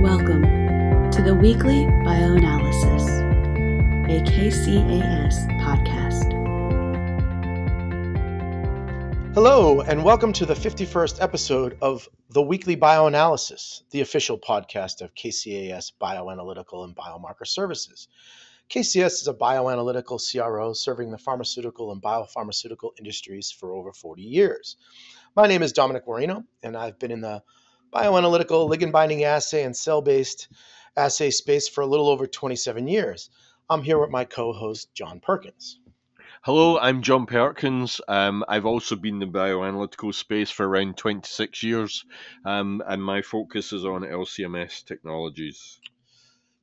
Welcome to the weekly bioanalysis, a KCAS podcast. Hello, and welcome to the 51st episode of the Weekly Bioanalysis, the official podcast of KCAS Bioanalytical and Biomarker Services. KCAS is a bioanalytical CRO serving the pharmaceutical and biopharmaceutical industries for over 40 years. My name is Dominic Moreno, and I've been in the bioanalytical, ligand binding assay, and cell based assay space for a little over 27 years. I'm here with my co host, John Perkins. Hello, I'm John Perkins. Um, I've also been in the bioanalytical space for around 26 years, um, and my focus is on LCMS technologies.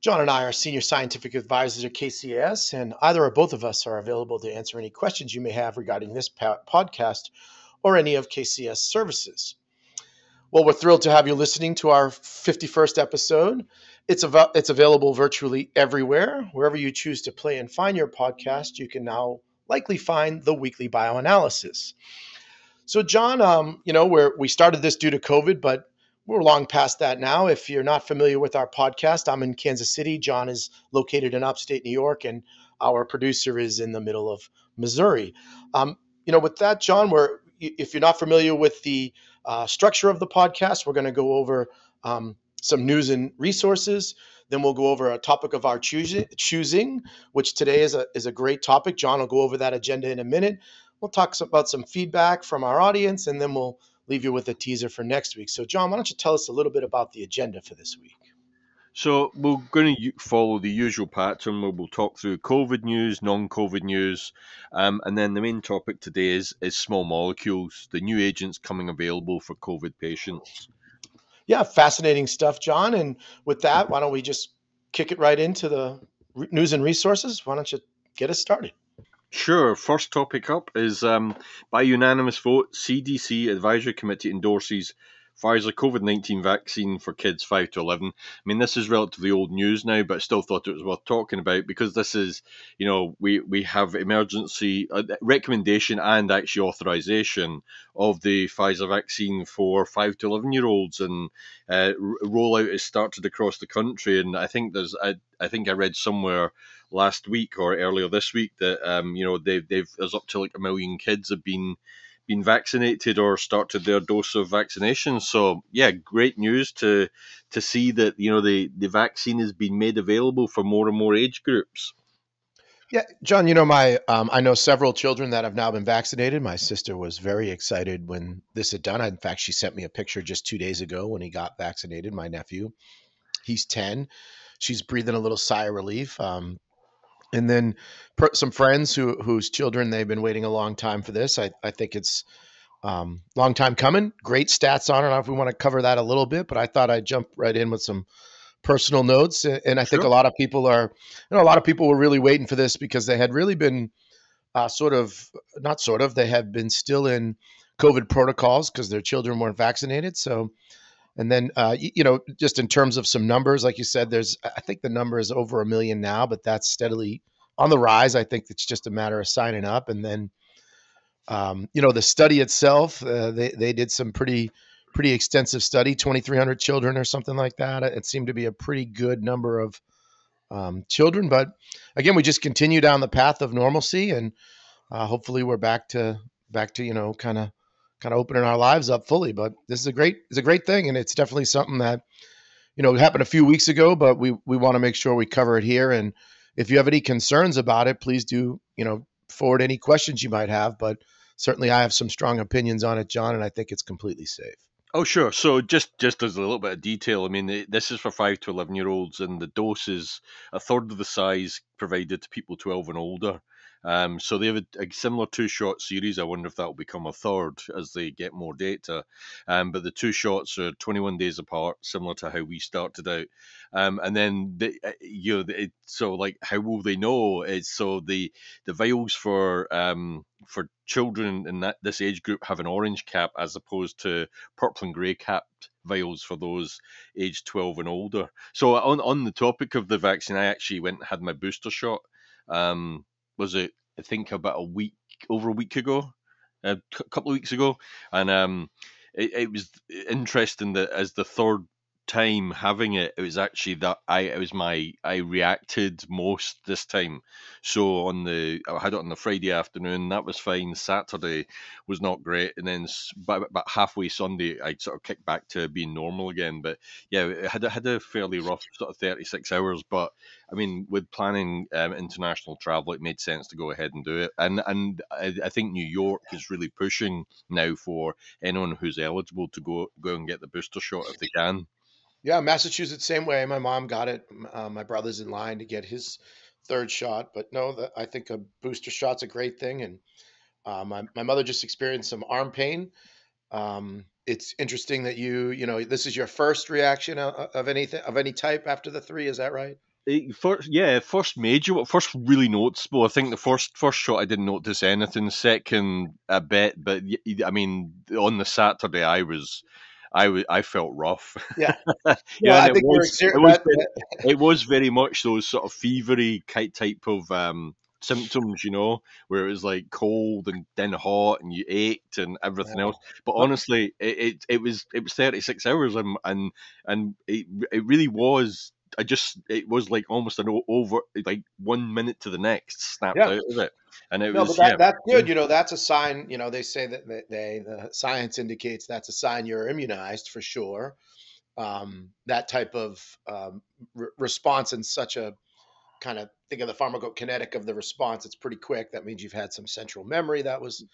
John and I are senior scientific advisors at KCAS, and either or both of us are available to answer any questions you may have regarding this podcast or any of KCAS services. Well, we're thrilled to have you listening to our 51st episode. It's, av- it's available virtually everywhere. Wherever you choose to play and find your podcast, you can now likely find the weekly bioanalysis. So, John, um, you know, we we started this due to COVID, but we're long past that now. If you're not familiar with our podcast, I'm in Kansas City. John is located in upstate New York, and our producer is in the middle of Missouri. Um, you know, with that, John, we're if you're not familiar with the uh, structure of the podcast, we're going to go over um, some news and resources. Then we'll go over a topic of our choosing, choosing, which today is a is a great topic. John will go over that agenda in a minute. We'll talk about some feedback from our audience, and then we'll leave you with a teaser for next week. So, John, why don't you tell us a little bit about the agenda for this week? So we're going to follow the usual pattern where we'll talk through COVID news, non-COVID news, um, and then the main topic today is is small molecules, the new agents coming available for COVID patients. Yeah, fascinating stuff, John. And with that, why don't we just kick it right into the news and resources? Why don't you get us started? Sure. First topic up is um, by unanimous vote, CDC Advisory Committee endorses Pfizer COVID 19 vaccine for kids 5 to 11. I mean, this is relatively old news now, but I still thought it was worth talking about because this is, you know, we, we have emergency uh, recommendation and actually authorization of the Pfizer vaccine for 5 to 11 year olds, and uh, rollout has started across the country. And I think there's, I, I think I read somewhere last week or earlier this week that, um, you know, they've, they've, there's up to like a million kids have been been vaccinated or started their dose of vaccination. So yeah, great news to to see that you know the the vaccine has been made available for more and more age groups. Yeah, John, you know my um, I know several children that have now been vaccinated. My sister was very excited when this had done. In fact, she sent me a picture just two days ago when he got vaccinated. My nephew, he's ten. She's breathing a little sigh of relief. Um, and then per, some friends who whose children they've been waiting a long time for this. I, I think it's um, long time coming. Great stats on it. I don't know if we want to cover that a little bit, but I thought I'd jump right in with some personal notes. And I think a lot of people are, you know, a lot of people were really waiting for this because they had really been uh, sort of, not sort of, they had been still in COVID protocols because their children weren't vaccinated. So, and then, uh, you, you, know, just in terms of some numbers, like you said, there's, I think the number is over a million now, but that's steadily on the rise. I think it's just a matter of signing up. And then, um, you know, the study itself, uh, they, they did some pretty, pretty extensive study, 2,300 children or something like that. It seemed to be a pretty good number of um, children. But again, we just continue down the path of normalcy and uh, hopefully we're back to, back to, you know, kind of kind of opening our lives up fully. But this is a great it's a great thing, and it's definitely something that you know happened a few weeks ago, but we we want to make sure we cover it here. And if you have any concerns about it, please do you know forward any questions you might have. But certainly, I have some strong opinions on it, John, and I think it's completely safe. Oh sure. So just just as a little bit of detail, I mean, this is for five to eleven year olds, and the dose is a third of the size provided to people twelve and older. Um, so they have a, a, similar two shot series. I wonder if that will become a third as they get more data. Um, but the two shots are 21 days apart, similar to how we started out. Um, and then the, uh, you know, it, so like how will they know? It's so the the vials for um, for children in that this age group have an orange cap as opposed to purple and grey capped vials for those aged 12 and older. So on on the topic of the vaccine, I actually went and had my booster shot. Um, was it I think about a week over a week ago, a couple of weeks ago, and um, it, it was interesting that as the third time having it, it was actually that I it was my I reacted most this time. So on the I had it on the Friday afternoon, that was fine. Saturday was not great, and then but, but halfway Sunday, I sort of kicked back to being normal again. But yeah, it had had a fairly rough sort of thirty six hours. But I mean, with planning um, international travel, it made sense to go ahead and do it. And and I, I think New York is really pushing now for anyone who's eligible to go go and get the booster shot if they can. Yeah, Massachusetts, same way. My mom got it. Uh, my brother's in line to get his third shot. But no, the, I think a booster shot's a great thing. And uh, my, my mother just experienced some arm pain. Um, it's interesting that you, you know, this is your first reaction of, of anything of any type after the three. Is that right? Eh, first, yeah, first major, first really noticeable. I think the first first shot I didn't notice anything. Second, a bit, but I mean, on the Saturday I was I, I felt rough. Yeah, yeah. I it, was, it, was very, it was very much those sort of fevery type of um, symptoms, you know, where it was like cold and then hot and you ached and everything yeah. else. But honestly, it, it, it was it was thirty six hours and and and it it really was. I just it was like almost an over like one minute to the next snapped yeah. out of it. And it no, was that, yeah. that's good. You know, that's a sign. You know, they say that they, the science indicates that's a sign you're immunized for sure. Um, that type of um, re- response in such a kind of think of the pharmacokinetic of the response. It's pretty quick. That means you've had some central memory that was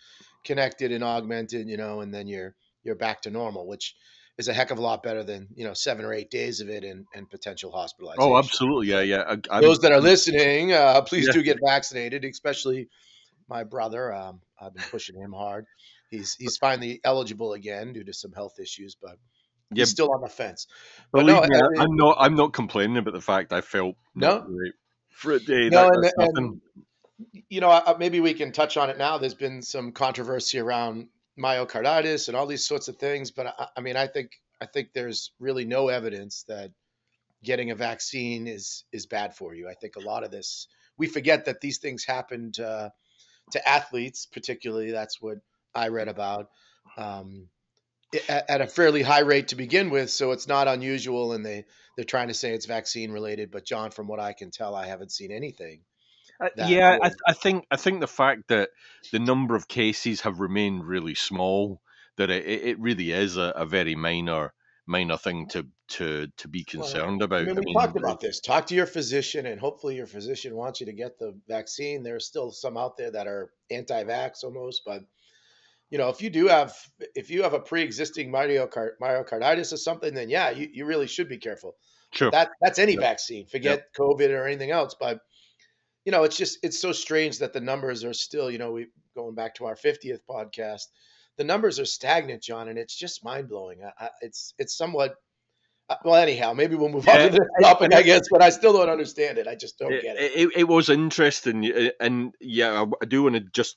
connected and augmented. You know, and then you're you're back to normal, which is a heck of a lot better than you know seven or eight days of it and, and potential hospitalization. Oh, absolutely, yeah, yeah. I, Those that are listening, uh, please yeah. do get vaccinated, especially my brother. Um, I've been pushing him hard. He's he's finally eligible again due to some health issues, but he's yeah. still on the fence. But no, me, I am not I'm not complaining about the fact I felt no for a day. No, that, and, and, you know, maybe we can touch on it now. There's been some controversy around myocarditis and all these sorts of things. But I, I mean, I think I think there's really no evidence that getting a vaccine is is bad for you. I think a lot of this we forget that these things happened uh, to athletes, particularly. That's what I read about um, at, at, a fairly high rate to begin with. So it's not unusual, and they they're trying to say it's vaccine related. But John, from what I can tell, I haven't seen anything Uh, yeah, I, I, think I think the fact that the number of cases have remained really small, that it, it really is a, a very minor minor thing to to to be concerned well, about. I mean, we I mean, talked about this. Talk to your physician, and hopefully your physician wants you to get the vaccine. There's still some out there that are anti-vax almost, but you know, if you do have if you have a pre-existing myocard, myocarditis or something, then yeah, you, you really should be careful. Sure. That that's any vaccine. Forget COVID or anything else, but you know, it's just it's so strange that the numbers are still, you know, we going back to our 50th podcast, the numbers are stagnant, John, and it's just mind blowing. It's it's somewhat uh, well, anyhow, maybe we'll move yeah, on to this topic, I guess, but I still don't understand it. I just don't it, get it. it. It was interesting, and yeah, I do want to just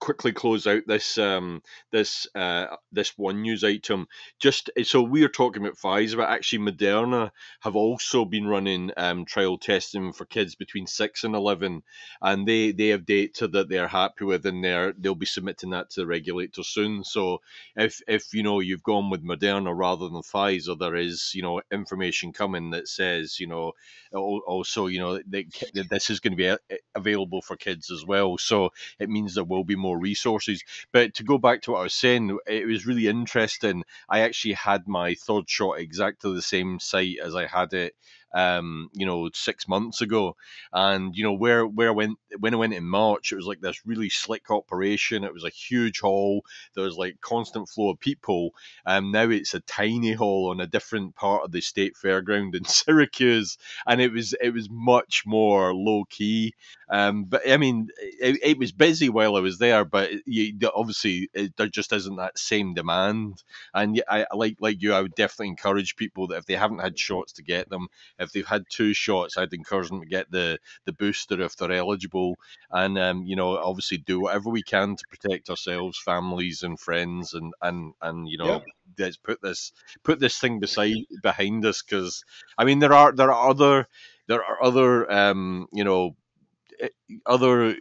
quickly close out this um, this uh, this one news item. Just so we are talking about Pfizer, but actually Moderna have also been running um, trial testing for kids between six and eleven, and they they have data that they're happy with, and they're they'll be submitting that to the regulator soon. So if if you know you've gone with Moderna rather than Pfizer, there is you know information coming that says you know also you know that this is going to be available for kids as well. So it means there will be more resources. But to go back to what I was saying, it was really interesting. I actually had my third shot exactly the same site as I had it um, you know, six months ago. And you know, where where I went when I went in March, it was like this really slick operation. It was a huge hall. There was like constant flow of people. Um, now it's a tiny hall on a different part of the state fairground in Syracuse, and it was it was much more low key. Um, but I mean, it, it, was busy while I was there, but you, obviously it, there just isn't that same demand. And I like like you, I would definitely encourage people that if they haven't had shots to get them, if they've had two shots, I'd encourage them to get the the booster if they're eligible, and um, you know, obviously do whatever we can to protect ourselves, families, and friends, and and and you know, yeah. let's put this put this thing beside behind us because I mean, there are there are other there are other um, you know eh, other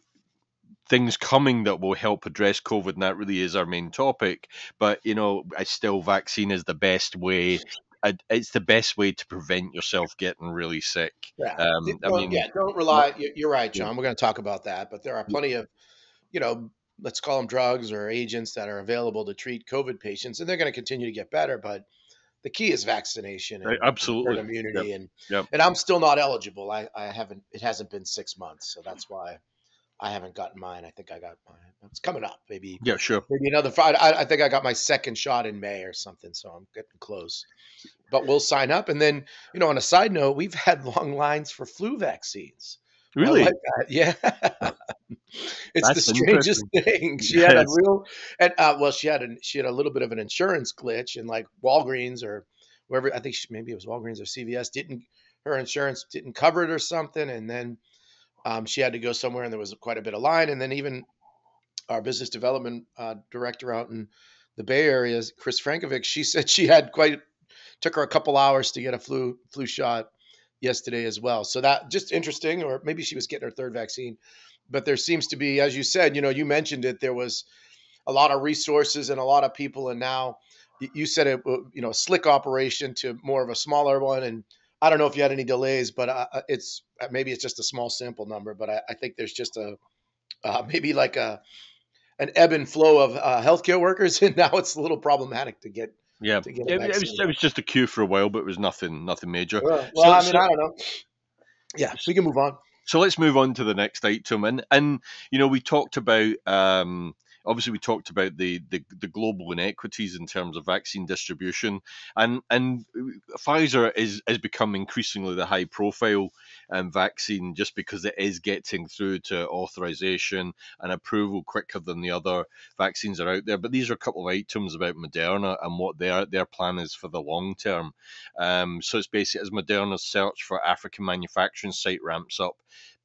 things coming that will help address COVID, and that really is our main topic. But you know, I still vaccine is the best way a, it's the best way to prevent yourself getting really sick. Yeah, um, I mean, yeah, don't rely. You're right, John. We're going to talk about that, but there are plenty of, you know, let's call them drugs or agents that are available to treat COVID patients, and they're going to continue to get better. But the key is vaccination and right, absolutely immunity, yep. and yep. and I'm still not eligible. I, I haven't. It hasn't been six months, so that's why I haven't gotten mine. I think I got mine. It's coming up, maybe. Yeah, sure. Maybe another five. I, I think I got my second shot in May or something, so I'm getting close. But we'll sign up, and then you know, on a side note, we've had long lines for flu vaccines. Really? Like yeah. it's That's the strangest thing. She yes. had a real, and uh, well, she had a she had a little bit of an insurance glitch, and like Walgreens or wherever I think she, maybe it was Walgreens or CVS didn't her insurance didn't cover it or something, and then um, she had to go somewhere, and there was quite a bit of line, and then even our business development uh, director out in the Bay Area, Chris Frankovic, she said she had quite took her a couple hours to get a flu flu shot yesterday as well. So that just interesting, or maybe she was getting her third vaccine. But there seems to be, as you said, you know, you mentioned it, there was a lot of resources and a lot of people, and now you said it, you know, slick operation to more of a smaller one. And I don't know if you had any delays, but uh, uh it's uh, maybe it's just a small sample number, but I, I think there's just a uh, maybe like a an ebb and flow of uh, healthcare workers, and now it's a little problematic to get yeah, it, it, was it was just a queue for a while, but it was nothing nothing major. Well, well so, I mean, so, I don't know. Yeah, we can move on. So let's move on to the next item, and and you know we talked about um, obviously we talked about the, the, the global inequities in terms of vaccine distribution, and and Pfizer is has become increasingly the high profile um, vaccine just because it is getting through to authorization and approval quicker than the other vaccines are out there. But these are a couple of items about Moderna and what their their plan is for the long term. Um, so it's basically as Moderna's search for African manufacturing site ramps up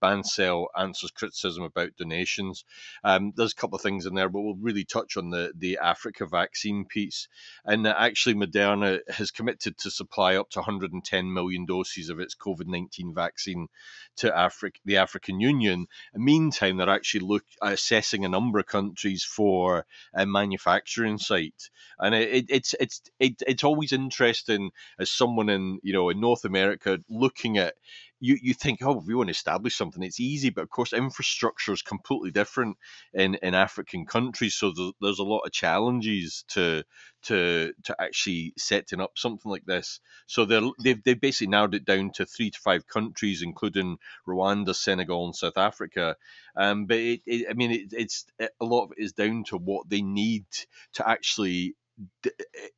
Bancel answers criticism about donations. Um, there's a couple of things in there, but we'll really touch on the, the Africa vaccine piece. And actually, Moderna has committed to supply up to 110 million doses of its COVID 19 vaccine to Africa, the African Union. In the meantime, they're actually look, assessing a number of countries for a manufacturing site. And it, it's, it's, it, it's always interesting as someone in, you know, in North America looking at you, you think, oh, we want to establish something, it's easy. But of course, infrastructure is completely different in, in African countries. So there's, a lot of challenges to to to actually setting up something like this. So they're, they've, they've basically narrowed it down to three to five countries, including Rwanda, Senegal, and South Africa. Um, but it, it, I mean, it, it's a lot of it is down to what they need to actually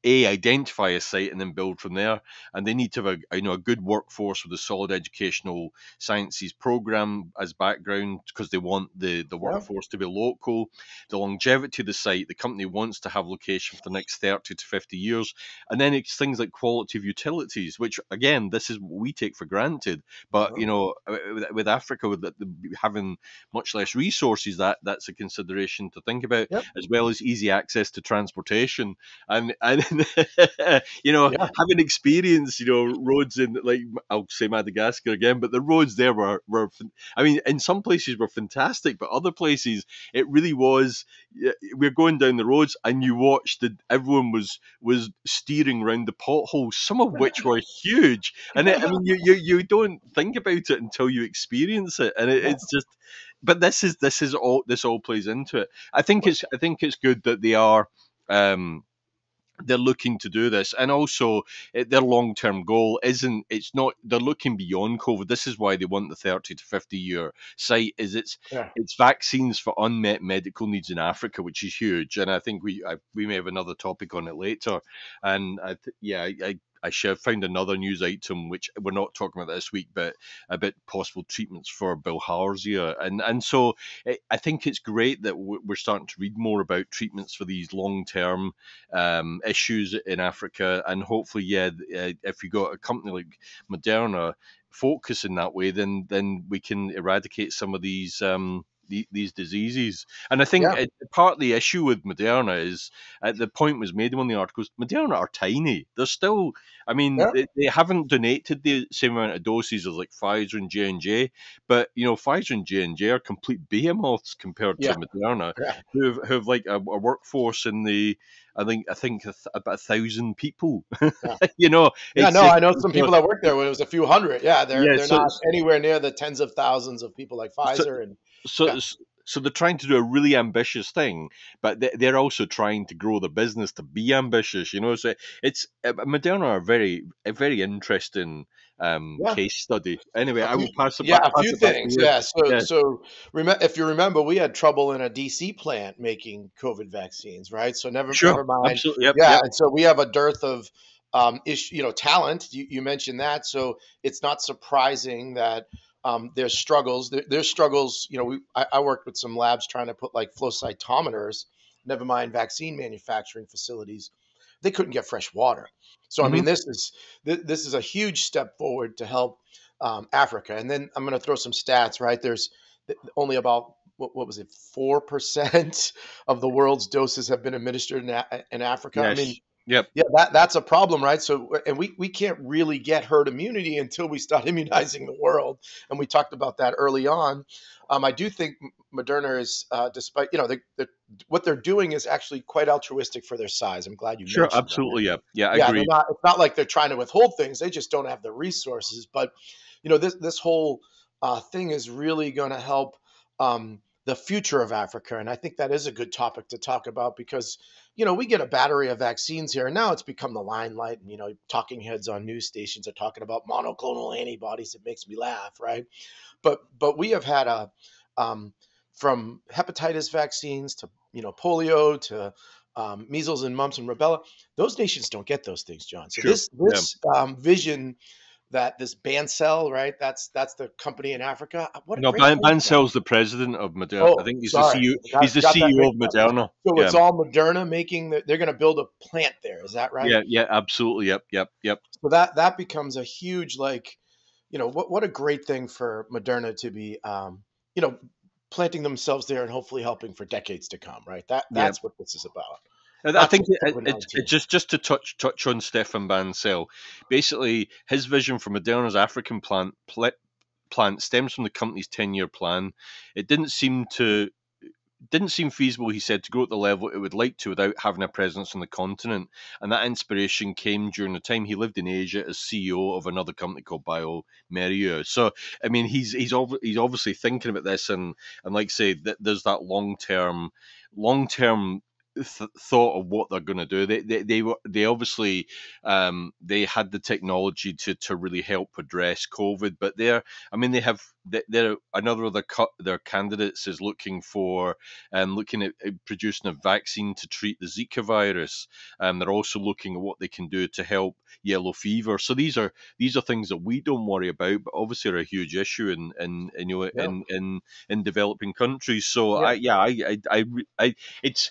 a identify a site and then build from there. And they need to have a you know a good workforce with a solid educational sciences program as background because they want the the workforce yeah. to be local. The longevity of the site, the company wants to have location for the next thirty to fifty years, and then it's things like quality of utilities, which again this is what we take for granted. But you know uh, with, with Africa with the, having much less resources, that that's a consideration to think about, yep. as well as easy access to transportation and and you know yeah. having experienced you know roads in like I'll say Madagascar again, but the roads there were were I mean in some places were fantastic, but other places it really was. We're going down the roads and you watched that everyone was was steering around the potholes, some of which were huge, and it, I mean you, you you don't think about it until you experience it, and it, it's just but this is this is all this all plays into it. I think it's I think it's good that they are um, they're looking to do this and also eh, their long-term goal isn't it's not they're looking beyond covid this is why they want the 30 to 50 year site is it's yeah. it's vaccines for unmet medical needs in africa which is huge and i think we I, we may have another topic on it later and I th- yeah I, I I found another news item which we're not talking about this week, but about possible treatments for bilharzia, and and so eh, I think it's great that we're starting to read more about treatments for these long term um, issues in Africa, and hopefully, yeah, eh, if you got a company like Moderna focus in that way, then then we can eradicate some of these um, the, these diseases. And I think Yeah. it, part of the issue with Moderna is at the point was made in one of the articles. Moderna are tiny. They're still. I mean, Yeah. they, they haven't donated the same amount of doses as like Pfizer and J and J, but you know, Pfizer and J and J are complete behemoths compared Yeah. to Moderna, Yeah. who have, who have like a, a workforce in the. I think I think a th- about a thousand people. you know, Yeah, no, I know some people that work there when it was a few hundred. Yeah, they're Yeah, they're so- not anywhere near the tens of thousands of people like Pfizer and so Yeah. so they're trying to do a really ambitious thing but they- they're also trying to grow the business to be ambitious you know so it's uh, moderna are very a very interesting um Yeah. case study anyway i will pass it yeah, back, a few it back to things. Yeah, so Yeah. so remember if you remember, we had trouble in a DC plant making COVID vaccines, right? So never sure never mind. absolutely yep, yeah, yep. and so we have a dearth of um, issue, you know, talent. You, you mentioned that, so it's not surprising that um, there's struggles. There, there's struggles. You know, we I, I worked with some labs trying to put like flow cytometers, never mind vaccine manufacturing facilities. They couldn't get fresh water. So I mean, this is th- this is a huge step forward to help um, Africa. And then I'm going to throw some stats. Right, there's th- only about what, what was it, four percent of the world's doses have been administered in, a- in Africa. Yes. I mean, Yep. yeah, that that's a problem, right? So, and we we can't really get herd immunity until we start immunizing the world, and we talked about that early on. Um, I do think Moderna is, uh, despite you know, the, the, what they're doing is actually quite altruistic for their size. I'm glad you sure mentioned that. absolutely yeah yeah i yeah, agree not. It's not like they're trying to withhold things; they just don't have the resources. But you know, this this whole uh, thing is really going to help um, the future of Africa, and I think that is a good topic to talk about because you know we get a battery of vaccines here, and now it's become the limelight. And you know, talking heads on news stations are talking about monoclonal antibodies. It makes me laugh, right? But but we have had a um, from hepatitis vaccines to you know polio to um, measles and mumps and rubella. Those nations don't get those things, John. So Sure, this this um, vision that this Bancel, right? That's that's the company in Africa. Uh, What no great Ban- Bancel's the president of moderna Oh, i think he's sorry. the ceo Got- he's the ceo of moderna So yeah. it's all Moderna making. The, they're going to build a plant there. Is that right? yeah yeah absolutely yep yep yep So that that becomes a huge like, you know, what what a great thing for Moderna to be, um, you know, planting themselves there and hopefully helping for decades to come. Right. That that's what this is about. I- think just it, it, it, just just to touch touch on Stéphane Bancel, basically his vision for Moderna's African plant pl- plant stems from the company's ten year plan. It didn't seem to didn't seem feasible, he said, to grow at the level it would like to without having a presence on the continent. And that inspiration came during the time he lived in Asia as CEO of another company called BioMérieux. So, I mean, he's he's ob- he's obviously thinking about this, and and like I say, that there's that long term long term th- thought of what they're going to do. They they they were they obviously um, they had the technology to to really help address COVID, but they're I mean they have they- they're another of their cut their candidates is looking for um, looking at producing a vaccine to treat the Zika virus. and they're also looking at what they can do to help yellow fever. So these are these are things that we don't worry about, but obviously are a huge issue in in, in you know Yeah. in, in in developing countries. So Yeah. I yeah I I, I, I it's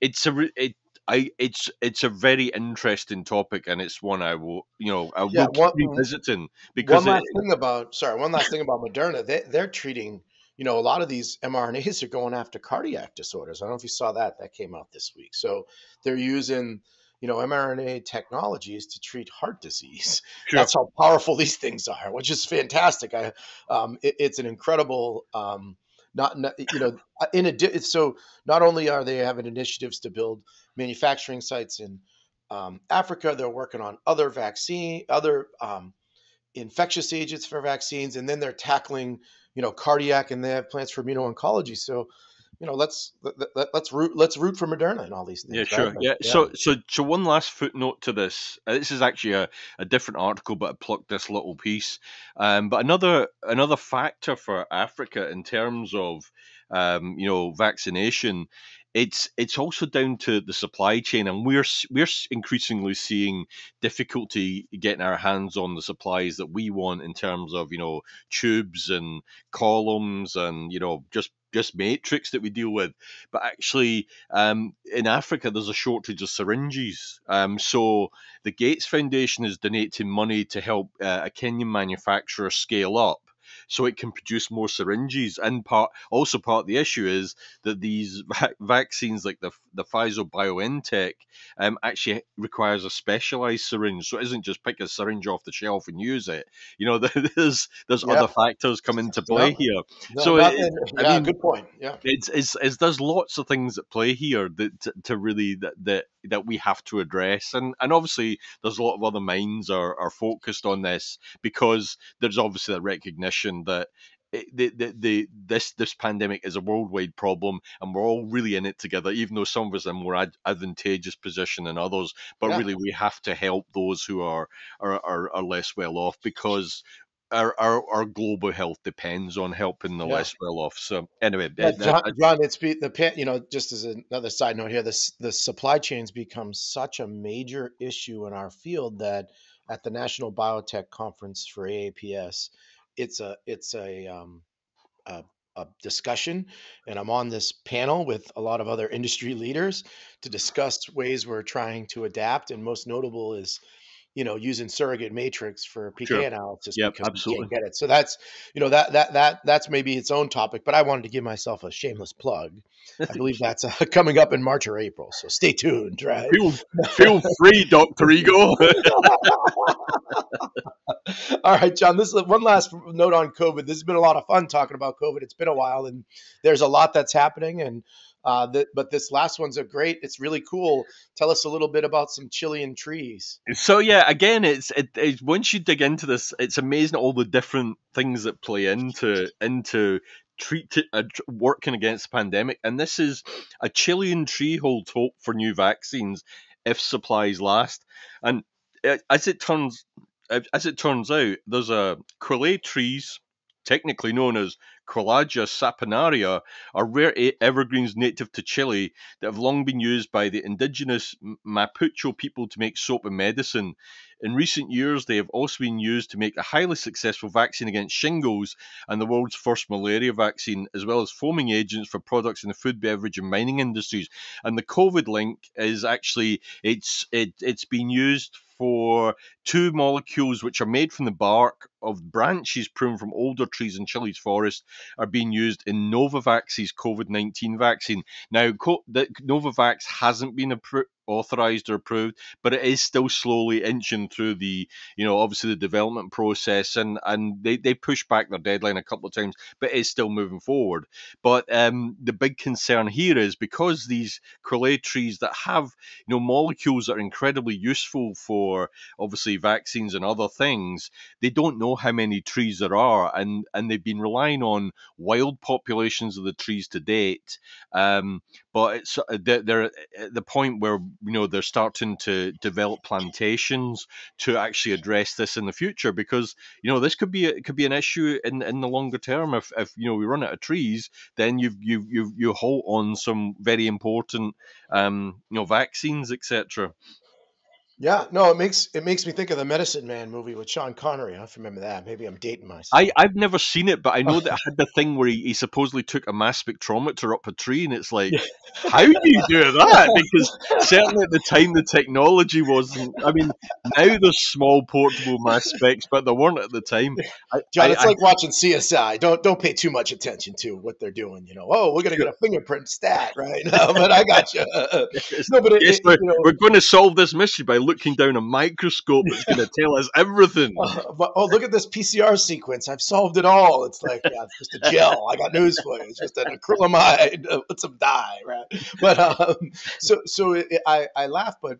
it's a it. I, it's it's a very interesting topic and it's one I will you know I will Yeah, keep one- revisiting because one it, last thing about sorry, one last thing about Moderna. They they're treating. You know, a lot of these mRNAs are going after cardiac disorders. I don't know if you saw that. That came out this week. So they're using, you know, mRNA technologies to treat heart disease. Sure. That's how powerful these things are, which is fantastic. I, um, it- it's an incredible, um, not, you know, uh, in addition. So not only are they having initiatives to build manufacturing sites in um, Africa, they're working on other vaccine, other um, infectious agents for vaccines, and then they're tackling, you know, cardiac, and they have plans for immuno-oncology. So, you know, let's let, let, let's root let's root for Moderna and all these things. Yeah, right? sure. Like, Yeah. So, so, so one last footnote to this. Uh, this is actually a, a different article, but I plucked this little piece. Um, but another another factor for Africa in terms of um, you know vaccination, it's it's also down to the supply chain, and we're we're increasingly seeing difficulty getting our hands on the supplies that we want in terms of you know tubes and columns and you know just just matrix that we deal with but actually um, in Africa there's a shortage of syringes. Um, so the Gates Foundation is donating money to help uh, a Kenyan manufacturer scale up. So it can produce more syringes. And part also part of the issue is that these va- vaccines, like the the Pfizer BioNTech, um, actually requires a specialized syringe. So it isn't just pick a syringe off the shelf and use it. You know, there's there's Yep. other factors come into play Yep. here. No, So nothing- it- I yeah, mean- good point. Yeah. it's, it's, it's there's lots of things at play here that to, to really that, that that we have to address and and obviously there's a lot of other minds are, are focused on this because there's obviously a recognition that the, the, the this this pandemic is a worldwide problem and we're all really in it together even though some of us are in a more ad- advantageous position than others but Yeah. really we have to help those who are are, are, are less well off because our, our, our global health depends on helping the Yeah. less well off. So anyway, Yeah, John, that- John, it's be, the you know just as another side note here, this the supply chains become such a major issue in our field that at the National Biotech Conference for AAPS, it's a it's a um, a, a discussion, and I'm on this panel with a lot of other industry leaders to discuss ways we're trying to adapt, and most notable is you know using surrogate matrix for PK Sure. analysis Yep, because we can't get it. So that's you know that that that that's maybe its own topic, but I wanted to give myself a shameless plug. I believe that's uh, coming up in March or April, so stay tuned. Right. feel feel free, Doctor Ego. All right, John. This is one last note on COVID. This has been a lot of fun talking about COVID. It's been a while, and there's a lot that's happening. And uh, th- but this last one's a great. It's really cool. Tell us a little bit about some Chilean trees. so yeah, again, it's it, it's once you dig into this, it's amazing all the different things that play into into treat uh, working against the pandemic. And this is a Chilean tree holds hope for new vaccines if supplies last. And uh, as it turns as it turns out, there's a Quillay trees, technically known as Quillaja saponaria, are rare evergreens native to Chile that have long been used by the indigenous Mapuche people to make soap and medicine. In recent years, they have also been used to make a highly successful vaccine against shingles and the world's first malaria vaccine, as well as foaming agents for products in the food, beverage, and mining industries. And the COVID link is actually it's it, it's been used for two molecules which are made from the bark of branches pruned from older trees in Chile's forest are being used in Novavax's COVID 19 vaccine. Now, co- the, Novavax hasn't been authorized or approved, but it is still slowly inching through the, you know, obviously the development process, and and they they pushed back their deadline a couple of times, but it's still moving forward. But um, the big concern here is because these Quillay trees that have you know molecules that are incredibly useful for obviously vaccines and other things, they don't know how many trees there are, and and they've been relying on wild populations of the trees to date. Um, but it's uh, they're, at the point where you know they're starting to develop plantations to actually address this in the future because you know this could be it could be an issue in in the longer term if if you know we run out of trees then you've you you you halt on some very important um you know vaccines etc Yeah, no, it makes it makes me think of the Medicine Man movie with Sean Connery. I don't know if you remember that. Maybe I'm dating myself. I, I've never seen it, but I know that it had the thing where he, he supposedly took a mass spectrometer up a tree, and it's like, how do you do that? Because certainly at the time the technology wasn't. I mean, now there's small portable mass specs, but there weren't at the time. I, John, I- it's I- like watching CSI. Don't don't pay too much attention to what they're doing. You know, oh, we're gonna get a fingerprint stat, right? No, but I got you. no, but it, yes, it- we're, you know, we're going to solve this mystery by looking down a microscope that's going to tell us everything. Uh, but oh, look at this PCR sequence. I've solved it all. It's like, yeah, it's just a gel. I got news for you. It's just an acrylamide with some dye, right? But um, so so it, I I laugh, but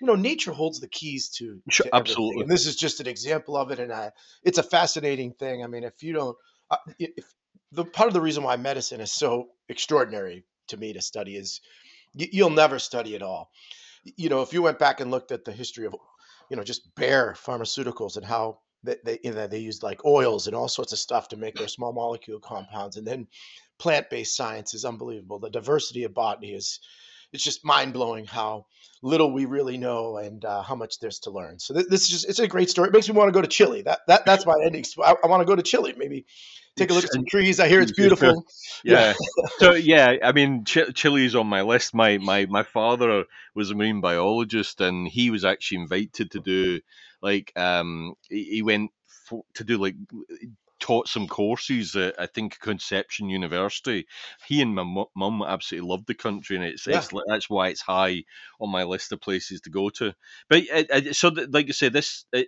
you know, nature holds the keys to, Sure, to absolutely. And this is just an example of it, and I, it's a fascinating thing. I mean, if you don't, uh, if the part of the reason why medicine is so extraordinary to me to study is you'll never study it all. You know, if you went back and looked at the history of, you know, just bare pharmaceuticals and how they, they you know they used like oils and all sorts of stuff to make their small molecule compounds, and then plant-based science is unbelievable. The diversity of botany is it's just mind blowing how little we really know and uh, how much there's to learn. So th- this is just it's a great story. It makes me want to go to Chile. That that that's my ending. I, I want to go to Chile. Maybe take a look at some trees. I hear it's beautiful. Yeah. so yeah, I mean, Ch- Chile's on my list. My my my father was a marine biologist, and he was actually invited to do like um he, he went for, to do like taught some courses at I think Conception University. He and my mum absolutely loved the country, and it's, yeah. it's that's why it's high on my list of places to go to. But uh, uh, so, like I said, this uh,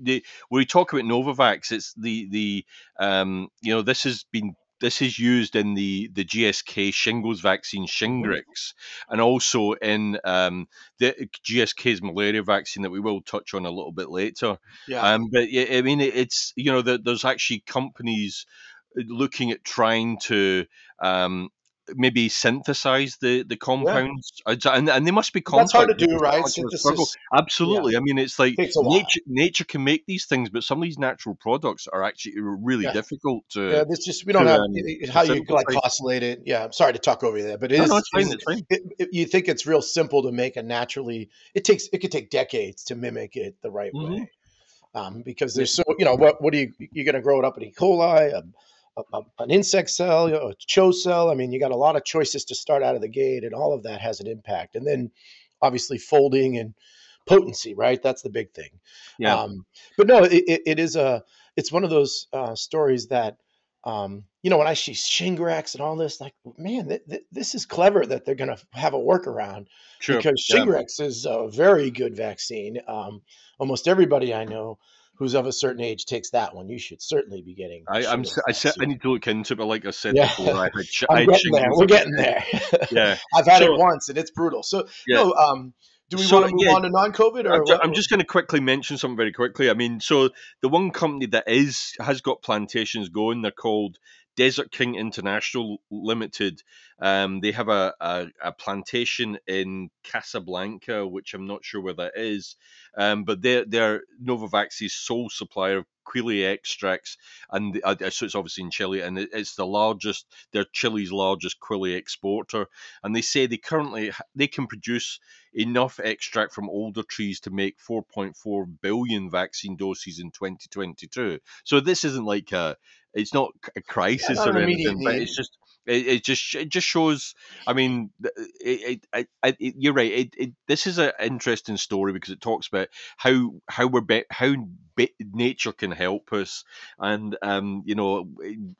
the when we talk about Novavax, it's the the um, you know this has been this is used in the, the GSK shingles vaccine mm-hmm. Shingrix and also in um, the GSK's malaria vaccine that we will touch on a little bit later. Yeah. Um, but I mean, it's, you know, there's actually companies looking at trying to um, maybe synthesize the the compounds yeah. and, and they must be complex. That's hard to do, right? Synthesis. Absolutely. Yeah. I mean, it's like it nature nature can make these things, but some of these natural products are actually really yeah. difficult to. Yeah, it's just we don't to, have um, how you like glycosylate it. Yeah, I'm sorry to talk over you there, but it no, is, no, it's fine, it's fine. It, it, you think it's real simple to make a naturally. It takes it could take decades to mimic it the right mm-hmm. way. Um, because there's so you know what what are you you're going to grow it up in E. coli, a, a, an insect cell, a CHO cell. I mean, you got a lot of choices to start out of the gate, and all of that has an impact. And then obviously folding and potency, right? That's the big thing. Yeah. Um, but no, it, it is a it's one of those uh, stories that um, you know when I see Shingrix and all this, like man, th- th- this is clever that they're going to have a workaround sure. because Shingrix yeah. is a very good vaccine. Um, almost everybody I know who's of a certain age takes that one, you should certainly be getting. I, I'm. I said I need to look into it, but like I said yeah. before, I had. I'm getting there. We're getting there. yeah, I've had so, it once, and it's brutal. So yeah. no. Um, do we so, want to move yeah, on to non-COVID? Or I'm, just, I'm just going to quickly mention something very quickly. I mean, so the one company that is has got plantations going, they're called Desert King International Limited. Um, they have a, a, a, plantation in Casablanca, which I'm not sure where that is, um, but they're, they're Novavax's sole supplier of Quili extracts, and uh, so it's obviously in Chile, and it's the largest. They're Chile's largest Quili exporter, and they say they currently they can produce enough extract from older trees to make 4.4 billion vaccine doses in 2022. So this isn't like a it's not a crisis yeah, or anything, but it's just it, it, just it just shows. I mean, it, it, it you're right. It, it, this is an interesting story because it talks about how how we're be, how nature can help us, and um, you know,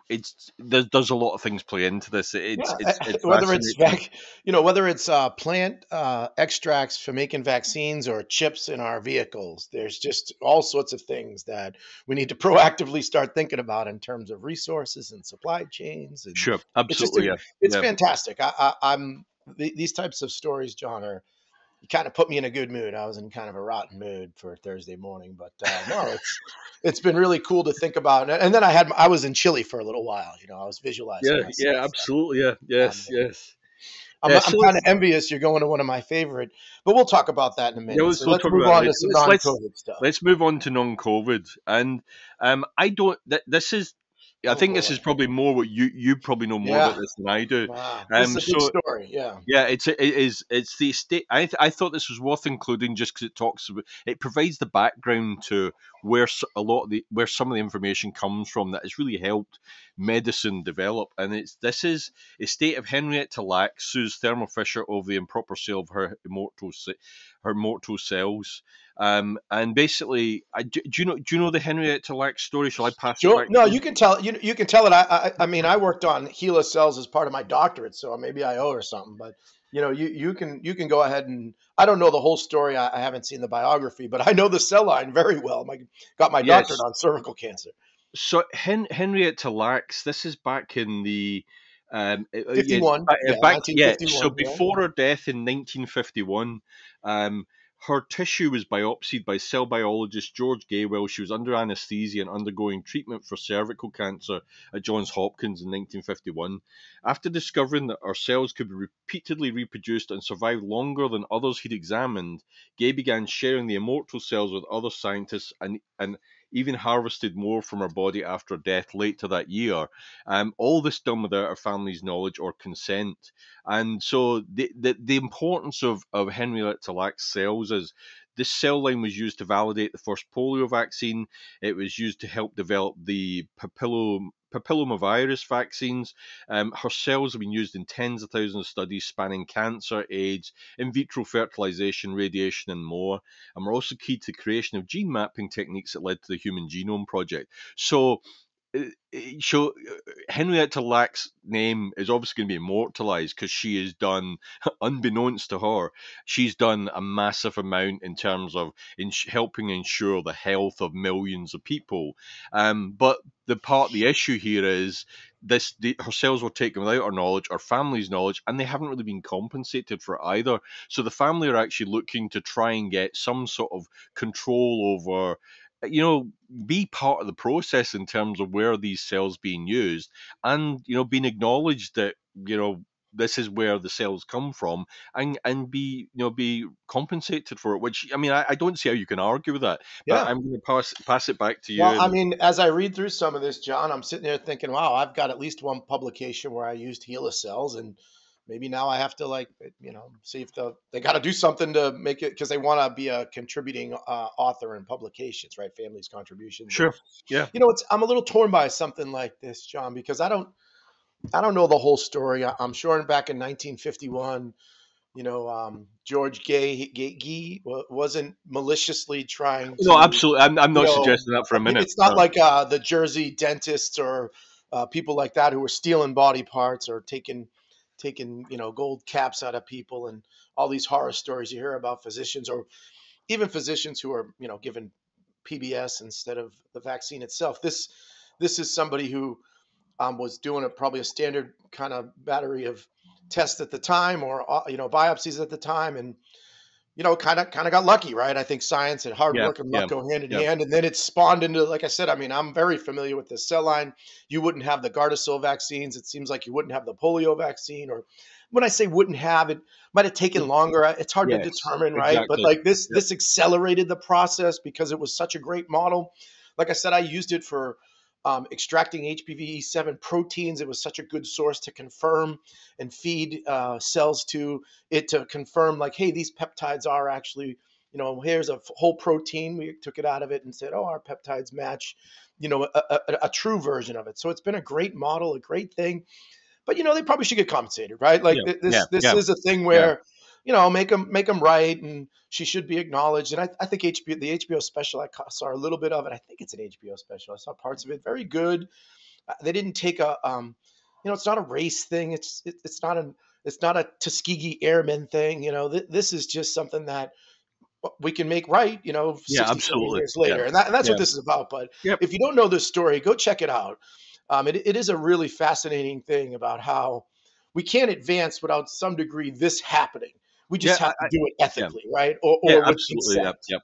it's there's, there's a lot of things play into this. It's, yeah, it's, it's whether it's vac, you know whether it's uh, plant uh, extracts for making vaccines or chips in our vehicles. There's just all sorts of things that we need to proactively start thinking about in terms of resources and supply chains. And sure, absolutely, it's, yeah. it's yeah. fantastic. I, I, I'm these types of stories, John, are you kind of put me in a good mood. I was in kind of a rotten mood for Thursday morning, but uh, no, it's it's been really cool to think about. And then I had I was in Chile for a little while. You know, I was visualizing. Yeah, yeah, absolutely. Yeah, yes, um, yes. I'm, yeah, I'm kind of envious. You're going to one of my favorite, but we'll talk about that in a minute. Yeah, let's, so let's move on to some non-COVID stuff. Let's move on to non-COVID, and um, I don't. Th- this is I think this is probably more what you you probably know more yeah. about this than I do. Wow. Um, this is a so, story, yeah. Yeah, it's it is it's the state. I I thought this was worth including just because it talks about it provides the background to where a lot of the where some of the information comes from that has really helped medicine develop. And it's this is estate of Henrietta Lacks sues Thermo Fisher over the improper sale of her immortal her mortal cells. Um, and basically, I, do, do, you know do you know the Henrietta Lacks story? Shall I pass sure. No, you can tell you you can tell it. I, I, I mean, I worked on HeLa cells as part of my doctorate, so maybe I owe her something. But you know, you you can you can go ahead and I don't know the whole story. I, I haven't seen the biography, but I know the cell line very well. I got my yes. doctorate on cervical cancer. So Hen- Henrietta Lacks, this is back in the um, 51. Yeah, back, yeah, yeah, so before yeah. her death in 1951, um, her tissue was biopsied by cell biologist George Gey while she was under anaesthesia and undergoing treatment for cervical cancer at Johns Hopkins in 1951. After discovering that her cells could be repeatedly reproduced and survive longer than others he'd examined, Gey began sharing the immortal cells with other scientists and, and even harvested more from her body after death later that year. Um, all this done without her family's knowledge or consent. And so the, the, the importance of, of Henrietta Lacks cells is this cell line was used to validate the first polio vaccine. It was used to help develop the papillo, papillomavirus vaccines. Um, her cells have been used in tens of thousands of studies spanning cancer, AIDS, in vitro fertilization, radiation, and more. And were also key to the creation of gene mapping techniques that led to the Human Genome Project. So so uh, Henrietta Lacks' name is obviously going to be immortalized because she has done, unbeknownst to her, she's done a massive amount in terms of in helping ensure the health of millions of people. Um, but the part, the issue here is this: the, her cells were taken without her knowledge, her family's knowledge, and they haven't really been compensated for either. So the family are actually looking to try and get some sort of control over Uh, you know, be part of the process in terms of where these cells being used, and you know, being acknowledged that you know this is where the cells come from, and and be you know be compensated for it. Which I mean, I, I don't see how you can argue with that. But yeah. I'm going to pass pass it back to you. Well, I mean, as I read through some of this, John, I'm sitting there thinking, wow, I've got at least one publication where I used HeLa cells and maybe now I have to like you know see if the they got to do something to make it because they want to be a contributing uh, author in publications, right? Families contributions. Sure. Yeah. You know, it's I'm a little torn by something like this, John, because I don't I don't know the whole story. I, am sure back in 1951. You know, um, George Gey, Gey, Gey wasn't maliciously trying. To, no, absolutely. I'm, I'm not know, suggesting that for a minute. It's not no. like uh, the Jersey dentists or uh, people like that who were stealing body parts or taking taking you know gold caps out of people and all these horror stories you hear about physicians or even physicians who are you know given PBS instead of the vaccine itself. This this is somebody who um, was doing a, probably a standard kind of battery of tests at the time or uh, you know biopsies at the time and you know, kind of kind of got lucky, right? I think science and hard yeah, work and luck yeah, go hand in yeah. hand, and then it spawned into, like I said, I mean, I'm very familiar with the cell line. You wouldn't have the Gardasil vaccines. It seems like you wouldn't have the polio vaccine, or when I say wouldn't have, it might have taken longer. It's hard yes, to determine, right? Exactly. But like this, this accelerated the process because it was such a great model. Like I said, I used it for um, extracting HPV7 proteins. It was such a good source to confirm and feed uh, cells to it to confirm, like, hey, these peptides are actually, you know, here's a whole protein. We took it out of it and said, oh, our peptides match, you know, a, a, a true version of it. So it's been a great model, a great thing. But you know, they probably should get compensated, right? Like yeah, this, yeah, this yeah. is a thing where you know, make them make them right, and she should be acknowledged. And I, I think HBO, the HBO special, I saw a little bit of it. I think it's an HBO special. I saw parts of it. Very good. Uh, they didn't take a, um, you know, it's not a race thing. It's it, it's not a it's not a Tuskegee Airmen thing. You know, th- this is just something that we can make right. You know, yeah, absolutely. years later, yeah. and, that, and that's yeah. what this is about. But yep. if you don't know this story, go check it out. Um, it, it is a really fascinating thing about how we can't advance without some degree this happening. We just yeah, have to I, do it ethically, yeah. right? Or, or yeah, absolutely. Yep, yep.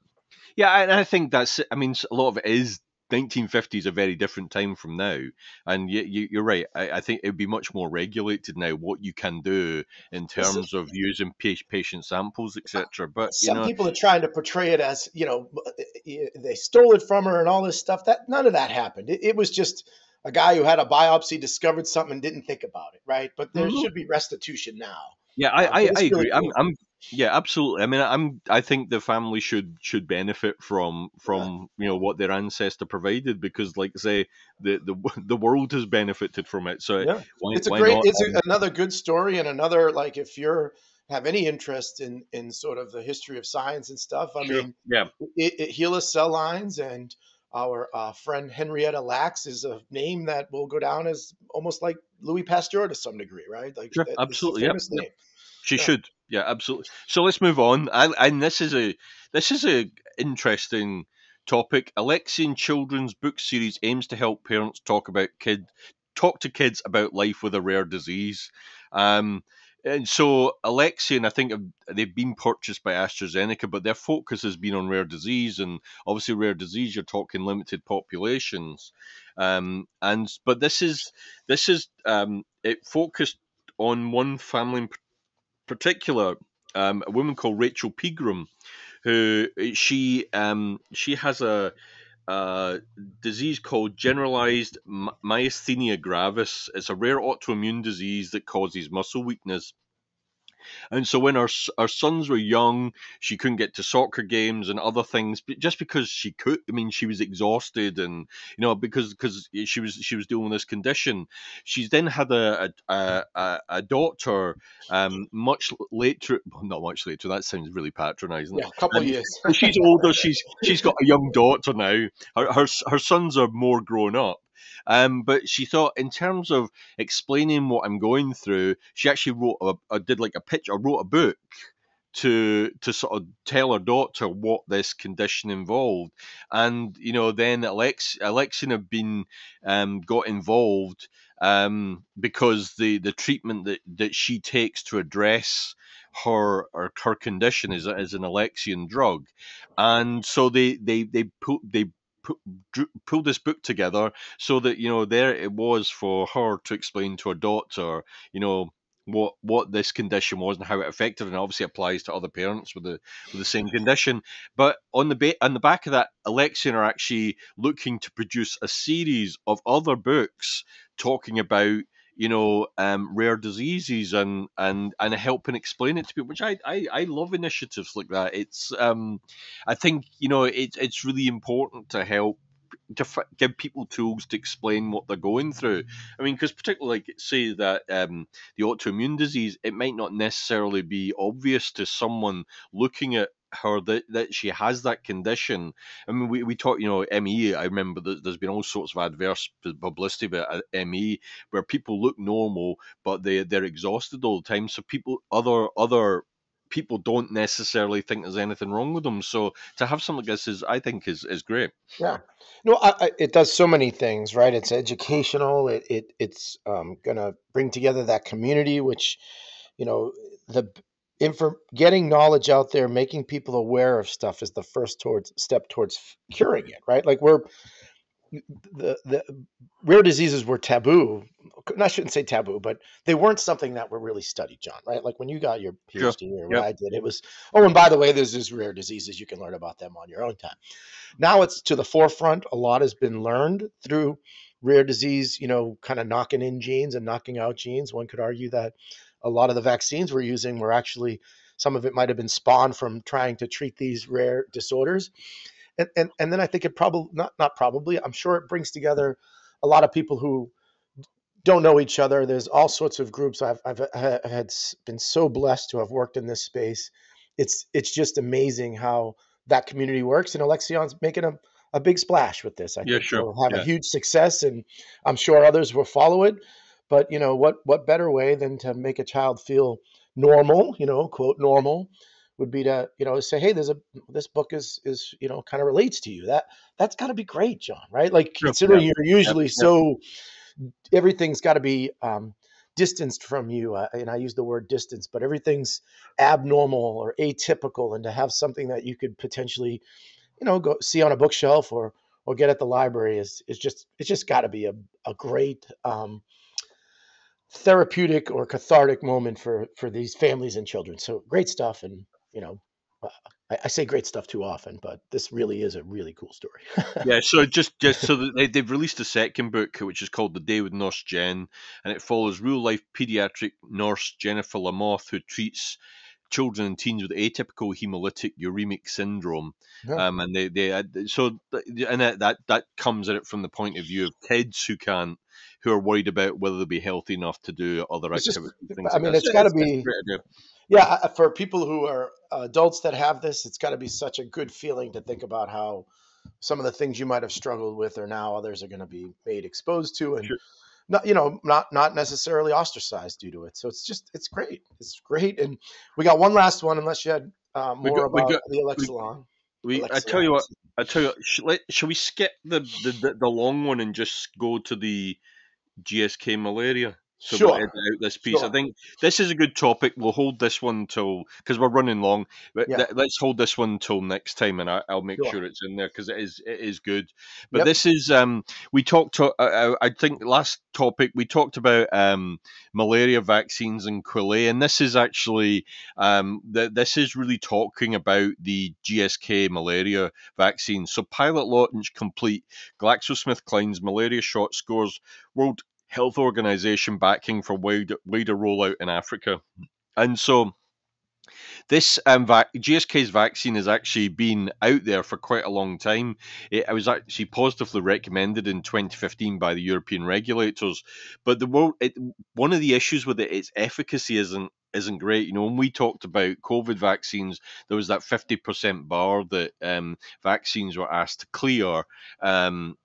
Yeah, and I think that's. I mean, a lot of it is 1950 is a very different time from now, and you, you, are right. I, I, think it would be much more regulated now what you can do in terms of using patient samples, etc. But some you know, people are trying to portray it as you know eh, eh, eh, they stole it from her and all this stuff. That none of that happened. It, it was just a guy who had a biopsy discovered something and didn't think about it, right? But there mm-hmm. should be restitution now. Yeah, I, uh, I, I agree. I'm, I'm, yeah, absolutely. I mean, I'm, I think the family should should benefit from from yeah. you know what their ancestor provided because, like say, the the the world has benefited from it. So yeah. why, it's a great, not? it's a, another good story and another like if you're have any interest in in sort of the history of science and stuff. I sure. mean, yeah, it, it HeLa cell lines and our uh, friend Henrietta Lacks is a name that will go down as almost like Louis Pasteur to some degree, right? Like sure, that, absolutely, yeah. She yeah. should, yeah, absolutely. So let's move on. I, and this is a this is a interesting topic. Alexion Children's Book Series aims to help parents talk about kid talk to kids about life with a rare disease. Um, and so Alexion, I think they've been purchased by AstraZeneca, but their focus has been on rare disease, and obviously rare disease. You're talking limited populations, um, and but this is this is um, it focused on one family in particular, um, a woman called Rachel Pegram, who she um, she has a a disease called generalized myasthenia gravis. It's a rare autoimmune disease that causes muscle weakness. And so when our our sons were young, she couldn't get to soccer games and other things, but just because she could. I mean, she was exhausted, and you know, because because she was she was dealing with this condition. She's then had a a, a, a daughter, um, much later, not much later. That sounds really patronising. Yeah, a couple of years. she's older. She's she's got a young daughter now. Her, her her sons are more grown up. Um, but she thought, in terms of explaining what I'm going through, she actually wrote a, a did like a or wrote a book to to sort of tell her daughter what this condition involved, and you know then Alex Alexion have been um, got involved um, because the the treatment that that she takes to address her or her condition is is an Alexion drug, and so they they they put they put, pulled this book together so that you know there it was for her to explain to her doctor you know what what this condition was and how it affected, and obviously applies to other parents with the with the same condition. But on the ba- on the back of that, Alexion are actually looking to produce a series of other books talking about you know um, rare diseases and and and helping explain it to people which I, I i love initiatives like that. It's um i think you know it's it's really important to help to f- give people tools to explain what they're going through. I mean, because particularly like say that um, the autoimmune disease, it might not necessarily be obvious to someone looking at her that, that she has that condition. I mean, we, we talk, you know, ME. I remember that there's been all sorts of adverse publicity about uh, ME where people look normal, but they they're exhausted all the time. So people, other other people don't necessarily think there's anything wrong with them. So to have something like this is, I think, is is great. Yeah, no, I, I, it does so many things, right? It's educational. It, it it's um, gonna bring together that community, which you know the info getting knowledge out there, making people aware of stuff is the first towards step towards curing it, right? Like we're the the rare diseases were taboo. I shouldn't say taboo, but they weren't something that were really studied, John. Right? Like when you got your PhD sure. or what yep. I did, it was. Oh, and by the way, there's these rare diseases. You can learn about them on your own time. Now it's to the forefront. A lot has been learned through rare disease. You know, kind of knocking in genes and knocking out genes. One could argue that a lot of the vaccines we're using were actually some of it might have been spawned from trying to treat these rare disorders and, and and then I think it probably not not probably I'm sure it brings together a lot of people who don't know each other. There's all sorts of groups. I've I've, I've had been so blessed to have worked in this space. It's it's just amazing how that community works, and Alexion's making a a big splash with this. I yeah, think sure. will have yeah. a huge success, and I'm sure others will follow it. But you know what? What better way than to make a child feel normal? You know, quote normal, would be to you know say hey there's a this book is is you know kind of relates to you that that's got to be great john right like sure. considering yeah. you're usually yeah. so everything's got to be um, distanced from you uh, and i use the word distance but everything's abnormal or atypical and to have something that you could potentially you know go see on a bookshelf or or get at the library is is just it's just got to be a, a great um, therapeutic or cathartic moment for for these families and children so great stuff and you know, uh, I, I, say great stuff too often, but this really is a really cool story. yeah. So just just so they, they've released a second book, which is called The Day with Nurse Jen, and it follows real life pediatric nurse Jennifer Lamoth, who treats children and teens with atypical hemolytic uremic syndrome. Yeah. Um, and they, they uh, so and that, that that comes at it from the point of view of kids who can't who are worried about whether they'll be healthy enough to do other it's activities. Just, I mean, it's got to be yeah, for people who are adults that have this, it's got to be such a good feeling to think about how some of the things you might have struggled with or now others are going to be made exposed to and sure. not you know not not necessarily ostracized due to it. So it's just it's great. It's great. And we got one last one, unless you had uh, more got, about got, the Alexion. We, I tell you what, I tell you, what, sh- let, shall we skip the, the the long one and just go to the GSK malaria? So sure. we'll edit out this piece. Sure. I think this is a good topic. We'll hold this one till because we're running long. But yeah. th- let's hold this one till next time, and I, will make sure. sure. it's in there because it is it is good. But yep. this is um we talked to uh, uh, I think last topic we talked about um malaria vaccines and Quillay, and this is actually um th- this is really talking about the GSK malaria vaccine. So pilot launch complete. GlaxoSmithKline's malaria shot scores world Health Organization backing for wider, wider rollout in Africa. And so this um, vac- GSK's vaccine has actually been out there for quite a long time. It, it, was actually positively recommended in 2015 by the European regulators, but the world, it, one of the issues with it, its efficacy isn't isn't great. You know, when we talked about COVID vaccines, there was that 50% bar that um, vaccines were asked to clear um,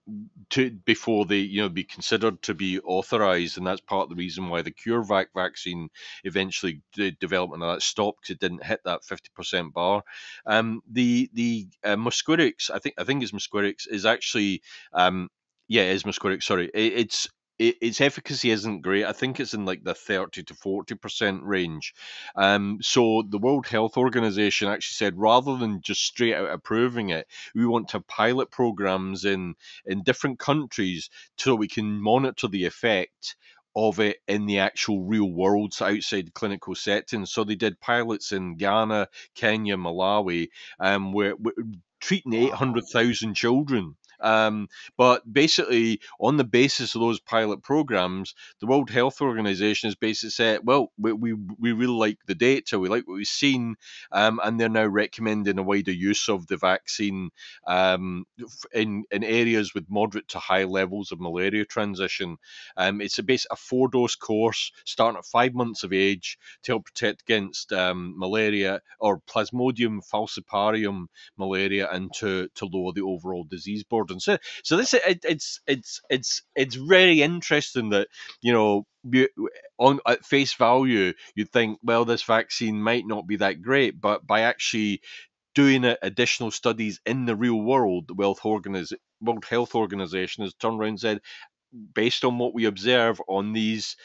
to before they, you know, be considered to be authorized, and that's part of the reason why the CureVac vaccine eventually the development of that stopped because it didn't hit that 50% bar. Um, the the uh, Mosquirix, I think I think it's Mosquirix, is actually um, yeah, it is Mosquirix. Sorry, it, it's it, its efficacy isn't great. I think it's in like the 30 to 40% range. Um, so the World Health Organization actually said rather than just straight out approving it, we want to pilot programs in, in different countries so we can monitor the effect of it in the actual real world outside clinical settings. So they did pilots in Ghana, Kenya, Malawi, um, where, where treating 800,000 children um, but basically, on the basis of those pilot programs, the World Health Organization has basically said, well, we, we, we really like the data, we like what we've seen, um, and they're now recommending a wider use of the vaccine um, in, in areas with moderate to high levels of malaria transition. Um, it's a a four dose course starting at five months of age to help protect against um, malaria or Plasmodium falciparum malaria and to, to lower the overall disease burden. So, so this it, it's it's it's it's very interesting that you know you, on at face value you'd think well this vaccine might not be that great, but by actually doing additional studies in the real world, the World, Organiz- World Health Organization has turned around and said, based on what we observe on these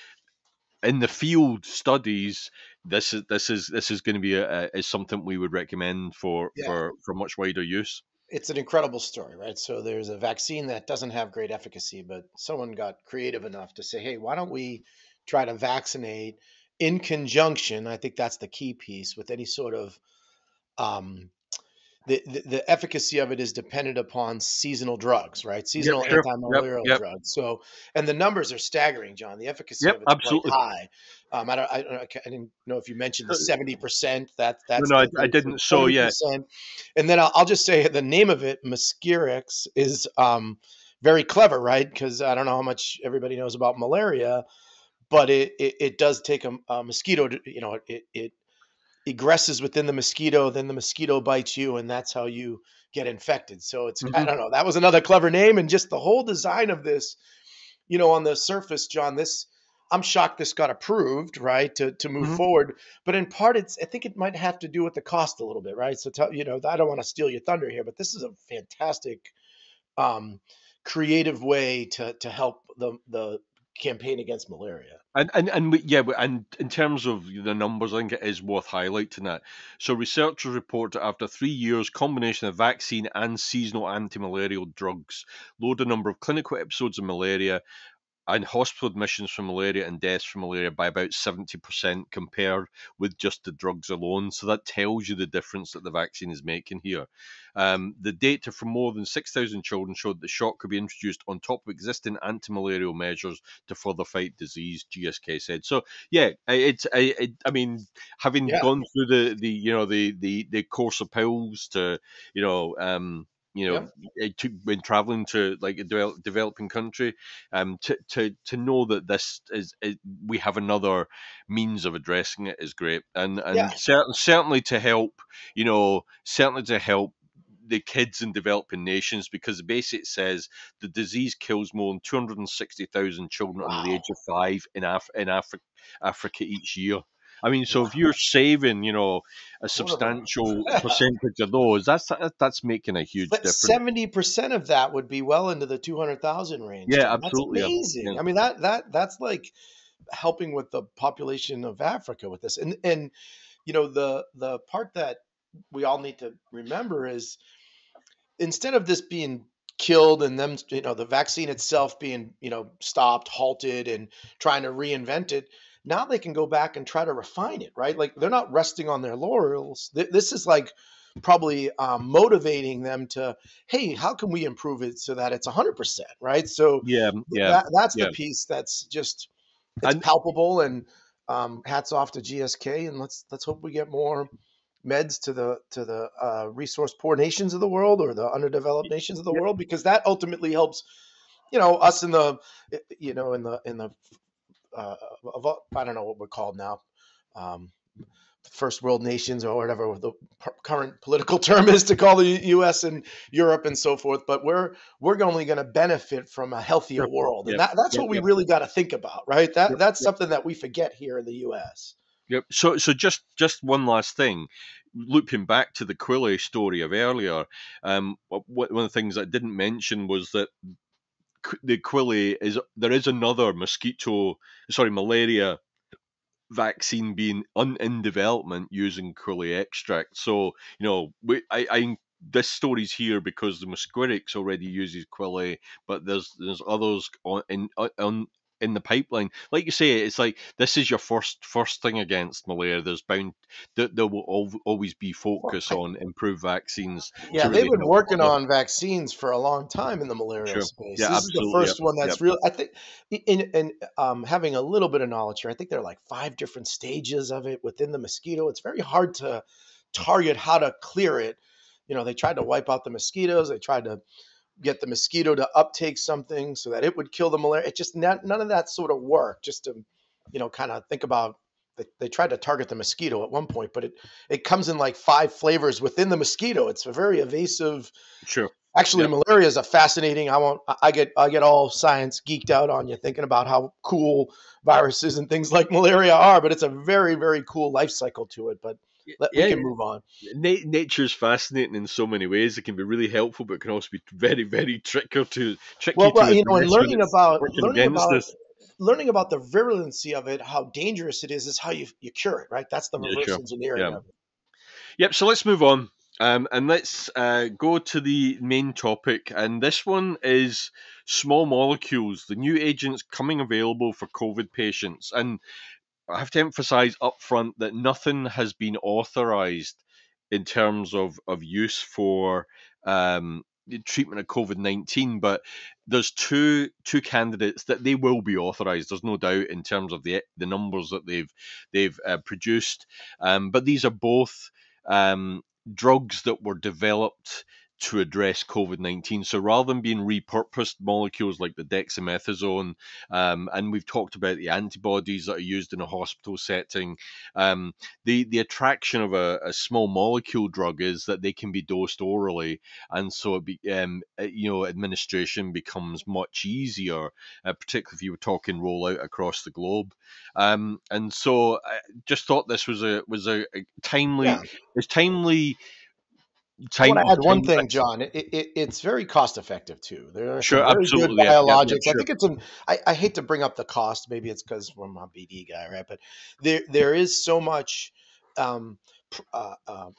in the field studies, this is this is this is going to be a, a, is something we would recommend for yeah. for for much wider use it's an incredible story, right? So there's a vaccine that doesn't have great efficacy, but someone got creative enough to say, hey, why don't we try to vaccinate in conjunction? I think that's the key piece with any sort of um, the, the, efficacy of it is dependent upon seasonal drugs, right? Seasonal yep, anti-malarial yep, yep. drugs. So, and the numbers are staggering, John. The efficacy of it's absolutely. quite high. Um, I, don't, I, don't, I didn't know if you mentioned the seventy percent. That that's no, no I, I, didn't. So yeah, and then I'll, I'll, just say the name of it, Mosquirix, is um, very clever, right? Because I don't know how much everybody knows about malaria, but it it, it does take a, a mosquito. To, you know, it it egresses within the mosquito, then the mosquito bites you, and that's how you get infected. So it's mm-hmm. I don't know. That was another clever name, and just the whole design of this, you know, on the surface, John. This I'm shocked this got approved, right, to to move mm-hmm. forward. But in part, it's I think it might have to do with the cost a little bit, right? So tell you know, I don't want to steal your thunder here, but this is a fantastic, um, creative way to to help the the campaign against malaria. And and and yeah, and in terms of the numbers, I think it is worth highlighting that. So researchers report that after three years, combination of vaccine and seasonal anti-malarial drugs lowered the number of clinical episodes of malaria and hospital admissions for malaria and deaths from malaria by about 70% compared with just the drugs alone. So that tells you the difference that the vaccine is making here. Um, the data from more than 6,000 children showed that the shot could be introduced on top of existing anti-malarial measures to further fight disease. GSK said. So yeah, it's I, I mean having yeah. gone through the the you know the the the course of pills to you know um, you know, yep. to, when traveling to like a develop, developing country, um, to, to to know that this is, is, we have another means of addressing it is great, and and yeah. certainly certainly to help, you know, certainly to help the kids in developing nations because the basic says the disease kills more than 260,000 children wow. under the age of five in, Af- in Afri- Africa each year. I mean, so if you're saving, you know, a substantial percentage of those, that's that's making a huge but difference. Seventy percent of that would be well into the two hundred thousand range. Yeah, absolutely. That's amazing. Yeah. I mean, that that that's like helping with the population of Africa with this, and and you know the the part that we all need to remember is instead of this being killed and them you know the vaccine itself being you know stopped halted and trying to reinvent it now they can go back and try to refine it, right? Like they're not resting on their laurels. This is like probably um, motivating them to, hey, how can we improve it so that it's 100%, right? So yeah, yeah, that, that's yeah. the piece that's just it's palpable and um, hats off to GSK and let's let's hope we get more meds to the to the uh, resource poor nations of the world or the underdeveloped nations of the world because that ultimately helps you know us in the you know in the in the uh, of I don't know what we're called now. um, first world nations or whatever the current political term is to call the U.S. and Europe and so forth. But we're we're only going to benefit from a healthier world, and that, that's what we really got to think about, right? That that's something that we forget here in the U.S. Yep. So so just just one last thing, looping back to the Quille story of earlier. Um, one of the things I didn't mention was that the Quille is there is another mosquito, sorry, malaria vaccine being un, in development using Quille extract. So you know, we, I, I this story's here because the Mosquirix already uses Quille, but there's there's others on in on in the pipeline. Like you say, it's like this is your first first thing against malaria. There's bound there, there will always be focus on improved vaccines. Yeah, really they've been working on vaccines for a long time in the malaria sure. space. Yeah, this absolutely. is the first one that's real. I think in in um, having a little bit of knowledge here, I think there are like five different stages of it within the mosquito. It's very hard to target how to clear it. You know, they tried to wipe out the mosquitoes. They tried to get the mosquito to uptake something so that it would kill the malaria. It just not, none of that sort of work. Just to, you know, kind of think about. They, they tried to target the mosquito at one point, but it it comes in like five flavors within the mosquito. It's a very evasive. Sure. Actually, yep. malaria is a fascinating. I won't. I get. I get all science geeked out on you, thinking about how cool viruses and things like malaria are. But it's a very, very cool life cycle to it. But let, yeah, we can move on. Na- nature's fascinating in so many ways. It can be really helpful, but it can also be very, very tricky to tricky. Well, well you know, and learning about learning about learning about the virulency of it, how dangerous it is, is how you you cure it. Right? That's the reverse yeah, sure. engineering yeah. of it. Yep. So let's move on. Um, and let's uh, go to the main topic. And this one is small molecules, the new agents coming available for COVID patients. And I have to emphasize up front that nothing has been authorized in terms of, of use for um, treatment of COVID nineteen, but there's two two candidates that they will be authorised. There's no doubt in terms of the the numbers that they've they've uh, produced, um, but these are both um, drugs that were developed to address COVID 19. So rather than being repurposed molecules like the dexamethasone, um, and we've talked about the antibodies that are used in a hospital setting, um, the, the attraction of a, a, small molecule drug is that they can be dosed orally. And so, be, um, uh, you know, administration becomes much easier, uh, particularly if you were talking rollout across the globe. Um, and so I just thought this was a, was a, a timely, yeah. it's timely I want to add one thing, John. It, it, it's very cost effective too. There are sure, very absolutely, good biologics. Yeah, yeah, sure. I think it's an. I, I, hate to bring up the cost. Maybe it's because we're a BD guy, right? But there there is so much um, uh, uh,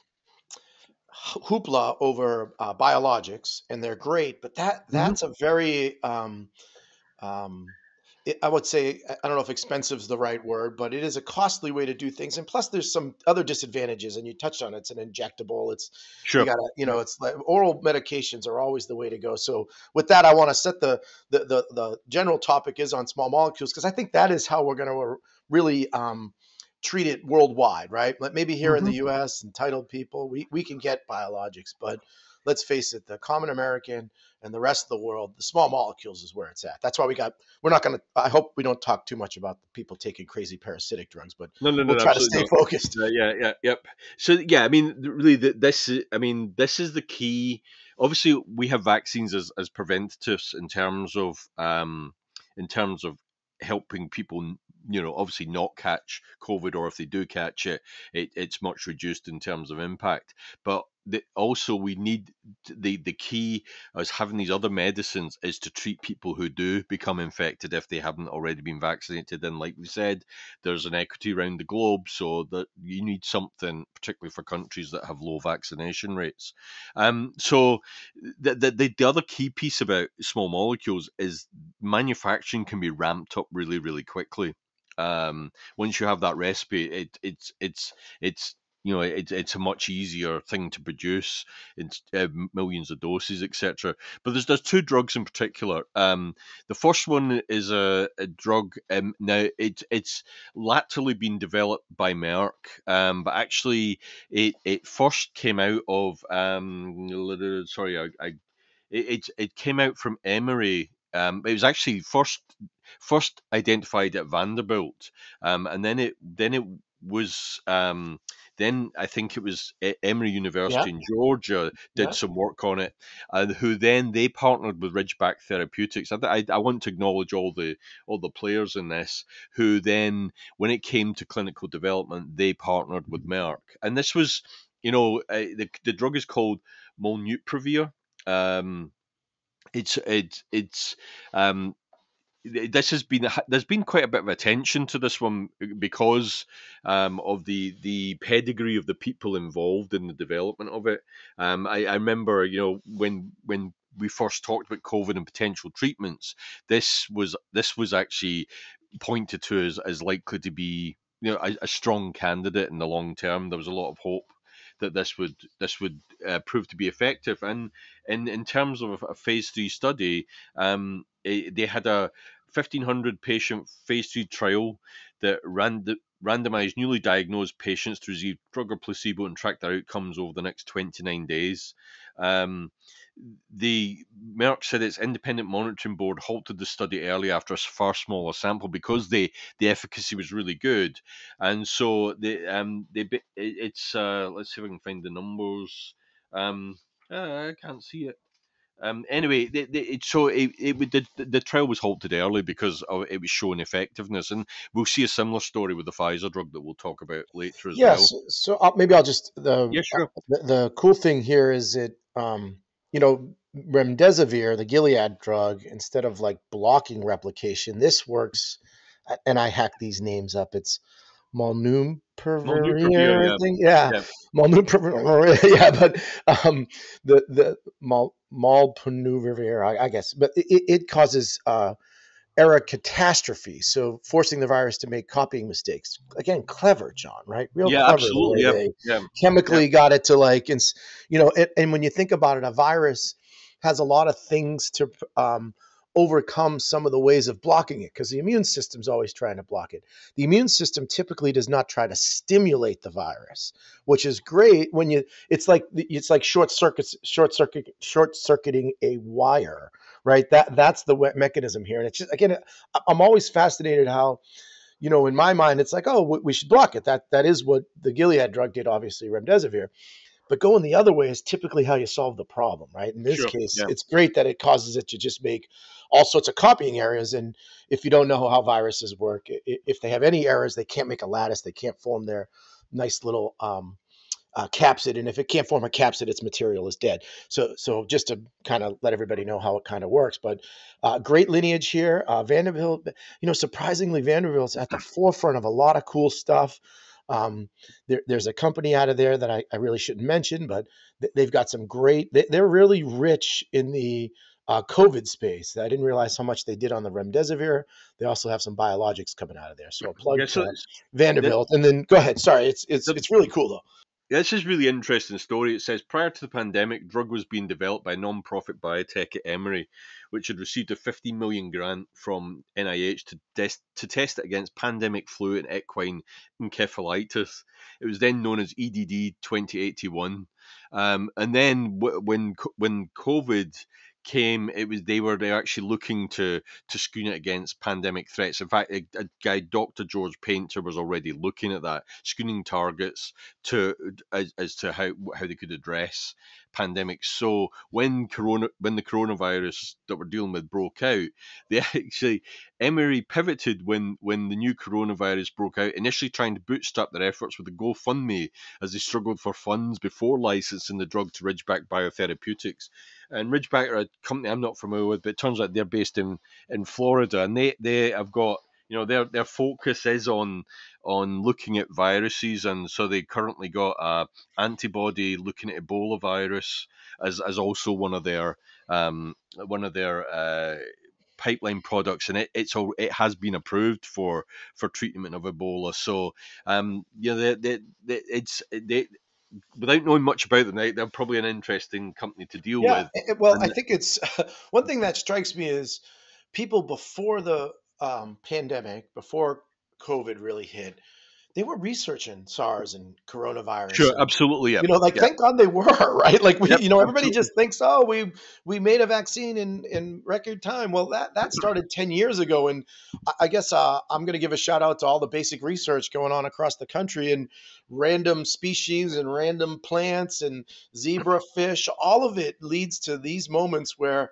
hoopla over uh, biologics, and they're great. But that mm-hmm. that's mm-hmm. a very um, um, I would say I don't know if expensive is the right word, but it is a costly way to do things. And plus, there's some other disadvantages, and you touched on it. It's an injectable. It's sure. You gotta, you know, it's like oral medications are always the way to go. So with that, I want to set the the the, the general topic is on small molecules because I think that is how we're going to really um, treat it worldwide, right? Like maybe here mm-hmm. in the mm-hmm. U.S. entitled people, we we can get biologics, but let's face it, the common American and the rest of the world, the small molecules is where it's at. That's why we got. We're not going to. I hope we don't talk too much about the people taking crazy parasitic drugs, but no, no, no, we'll try to stay focused. Uh, yeah, yeah, yep. So yeah, I mean, really, this. I mean, this is the key. Obviously, we have vaccines as as preventatives in terms of um, in terms of helping people you know obviously not catch covid or if they do catch it, it it's much reduced in terms of impact but the, also we need the the key as having these other medicines is to treat people who do become infected if they haven't already been vaccinated. And like we said there's an equity around the globe so that you need something particularly for countries that have low vaccination rates. Um, so the, the the other key piece about small molecules is manufacturing can be ramped up really really quickly. Um, once you have that recipe, it, it's it's it's you know it, it's a much easier thing to produce in uh, millions of doses etc but there's there's two drugs in particular. Um, the first one is a, a drug um, now it, it's laterally been developed by merck um, but actually it, it first came out of um, sorry I, I it, it came out from Emory. Um, it was actually first first identified at Vanderbilt, um, and then it then it was um, then I think it was Emory University yeah. in Georgia did yeah. some work on it, and who then they partnered with Ridgeback Therapeutics. I, I, I, want to acknowledge all the all the players in this who then, when it came to clinical development, they partnered with Merck, and this was, you know, uh, the the drug is called Molnupiravir. Um, it's it's it's um, this has been there's been quite a bit of attention to this one because um, of the the pedigree of the people involved in the development of it. Um, I, I, remember, you know, when when we first talked about COVID and potential treatments, this was this was actually pointed to as, as likely to be you know a, a strong candidate in the long term. There was a lot of hope that this would this would uh, prove to be effective. And in in terms of a phase three study, um, it, they had a 1500 patient phase three trial that ran randomized newly diagnosed patients to receive drug or placebo and track their outcomes over the next 29 days. Um, the Merck said its independent monitoring board halted the study early after a far smaller sample because the the efficacy was really good, and so the um they it's uh let's see if I can find the numbers. Um, uh, I can't see it. Um, anyway, they, they, it, so it, it the, the trial was halted early because of, it was showing effectiveness, and we'll see a similar story with the Pfizer drug that we'll talk about later as yes, well. So, so maybe I'll just the yeah, sure. the, the cool thing here is it um, you know remdesivir, the Gilead drug, instead of like blocking replication, this works. And I hack these names up. It's Molnupiravir, yeah. I think. Yeah, yeah. Molnupiravir. yeah, but um, the the mal Molnupiravir, I, I guess, but it, it causes uh, error catastrophe. So forcing the virus to make copying mistakes. Again, clever, John. Right? Real yeah, clever. Absolutely. Yeah, yeah. Chemically yeah. got it to like, and, you know, it, and when you think about it, a virus has a lot of things to um, overcome some of the ways of blocking it because the immune system's always trying to block it. The immune system typically does not try to stimulate the virus, which is great when you it's like it's like short circuits short circuit short circuiting a wire, right? That that's the mechanism here. And it's just again I'm always fascinated how you know in my mind it's like oh we should block it. That that is what the Gilead drug did obviously remdesivir. But going the other way is typically how you solve the problem, right? In this sure, case, yeah. it's great that it causes it to just make all sorts of copying errors. And if you don't know how viruses work, if they have any errors, they can't make a lattice, they can't form their nice little um, uh, capsid. And if it can't form a capsid, its material is dead. So, so just to kind of let everybody know how it kind of works. But uh, great lineage here. Uh, Vanderbilt, you know, surprisingly, Vanderbilt's at the forefront of a lot of cool stuff. Um, there, there's a company out of there that I, I really shouldn't mention, but they've got some great. They, are really rich in the uh, COVID space. I didn't realize how much they did on the remdesivir. They also have some biologics coming out of there. So I'll plug yeah, so Vanderbilt, and then go ahead. Sorry, it's it's it's really cool though. This is really interesting story. It says prior to the pandemic, drug was being developed by non-profit biotech at Emory, which had received a 15 million grant from NIH to test to test it against pandemic flu and equine encephalitis. It was then known as EDD 2081, um, and then w- when when COVID came, it was they were they actually looking to to screen it against pandemic threats. In fact, a, a, guy, Dr. George Painter, was already looking at that, screening targets to as, as to how how they could address pandemics. So when corona when the coronavirus that we're dealing with broke out, they actually Emory pivoted when when the new coronavirus broke out, initially trying to bootstrap their efforts with a GoFundMe as they struggled for funds before licensing the drug to Ridgeback Biotherapeutics. And Ridgeback are a company I'm not familiar with, but it turns out they're based in in Florida, and they they have got you know their their focus is on on looking at viruses and so they currently got a antibody looking at ebola virus as, as also one of their um, one of their uh, pipeline products and it, it's all it has been approved for for treatment of ebola so um you know they, they, they it's they without knowing much about them, they, are probably an interesting company to deal yeah, with. Well, and I think it's one thing that strikes me is people before the um, pandemic, before COVID really hit, they were researching SARS and coronavirus. Sure, and, absolutely. Yeah. You know, like yeah. thank God they were right. Like we, Yep, you know, everybody absolutely. just thinks, oh, we we made a vaccine in in record time. Well, that that started ten years ago, and I, I guess uh, I'm going to give a shout out to all the basic research going on across the country and random species and random plants and zebra fish. All of it leads to these moments where,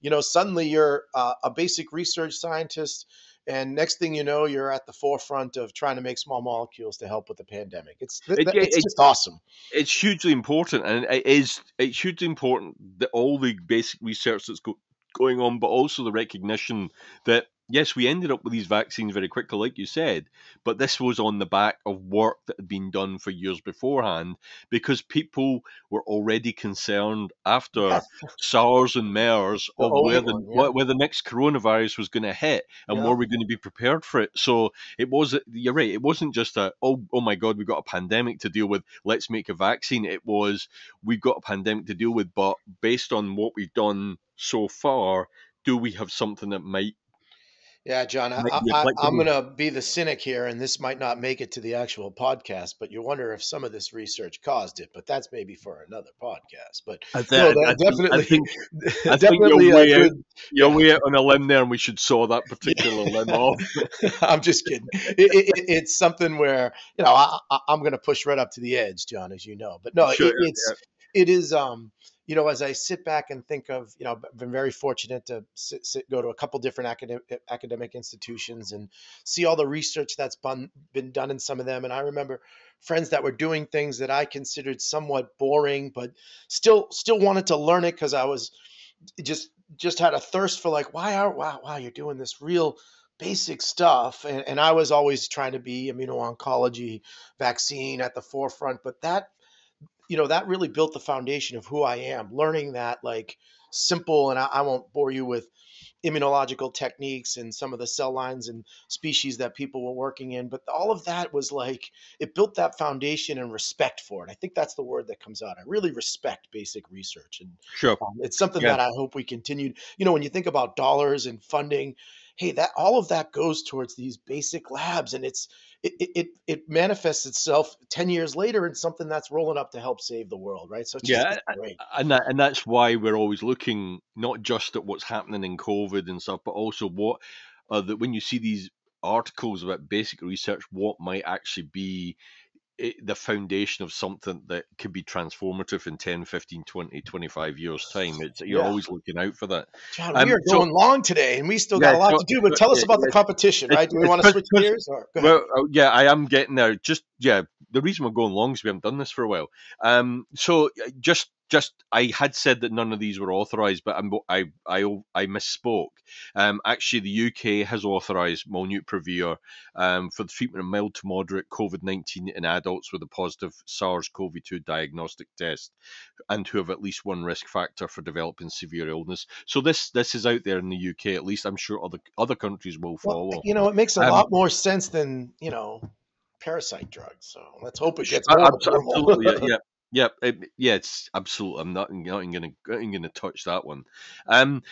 you know, suddenly you're uh, a basic research scientist and next thing you know you're at the forefront of trying to make small molecules to help with the pandemic. It's th- It- it's it- just awesome. it's hugely important, and it is it's hugely important that all the basic research that's go, going on, but also the recognition that yes, we ended up with these vaccines very quickly, like you said, but this was on the back of work that had been done for years beforehand because people were already concerned after Yeah. SARS and MERS The of where the one, yeah. where the next coronavirus was going to hit and Yeah. were we going to be prepared for it. So it was you're right. It wasn't just a oh oh my god we've got a pandemic to deal with. Let's make a vaccine. It was we've got a pandemic to deal with, but based on what we've done so far, do we have something that might yeah john I, I, I'm going to be the cynic here and this might not make it to the actual podcast but you wonder if some of this research caused it but that's maybe for another podcast but I, no, definitely think I think definitely you're way out, good you're way out on a limb there, and we should saw that particular limb off. I'm just kidding. It, it, it- it's something where you know I, I, I'm going to push right up to the edge, John, as you know. But no, Sure, it, it's it is. Um, you know, as I sit back and think of, you know, I've been very fortunate to sit, sit, go to a couple different academic academic institutions and see all the research that's been been done in some of them. And I remember friends that were doing things that I considered somewhat boring, but still still wanted to learn it because I was just just had a thirst for like why are wow wow you're doing this real basic stuff and, and i was always trying to be immuno-oncology vaccine at the forefront but that you know that really built the foundation of who i am learning that like simple and i, I won't bore you with immunological techniques and some of the cell lines and species that people were working in but all of that was like it built that foundation and respect for it i think that's the word that comes out i really respect basic research and Sure. um, it's something Yeah. that I hope we continue. You know, when you think about dollars and funding, hey, that all of that goes towards these basic labs, and it's it it it, manifests itself ten years later in something that's rolling up to help save the world, right? So it's just Yeah, and that, and that's why we're always looking not just at what's happening in COVID and stuff, but also what uh, that when you see these articles about basic research, what might actually be i the foundation of something that could be transformative in 10, 15, 20, 25 years time. It's you're Yeah. always looking out for that. John, um, we are so- going long today, and we still Yeah, got a lot so- to do. But tell us about the competition, right? Do we want to switch gears? Or. Well, uh, yeah, I am getting there. Just yeah, the reason we're going long is we haven't done this for a while. Um, so uh, just just I had said that none of these were authorised, but I'm, I I I misspoke. Um, actually, the UK has authorised molnupiravir um, for the treatment of mild to moderate COVID nineteen in adults with a positive SARS-CoV-2 diagnostic test, and who have at least one risk factor for developing severe illness. So this this is out there in the UK. At least I'm sure other other countries will follow. Well, you know, it makes a Um, lot more sense than you know parasite drugs. So let's hope it gets more absolutely, yeah, yeah, yeah, it- yeah. It's absolutely. I'm not, not even gonna touch that one. Um,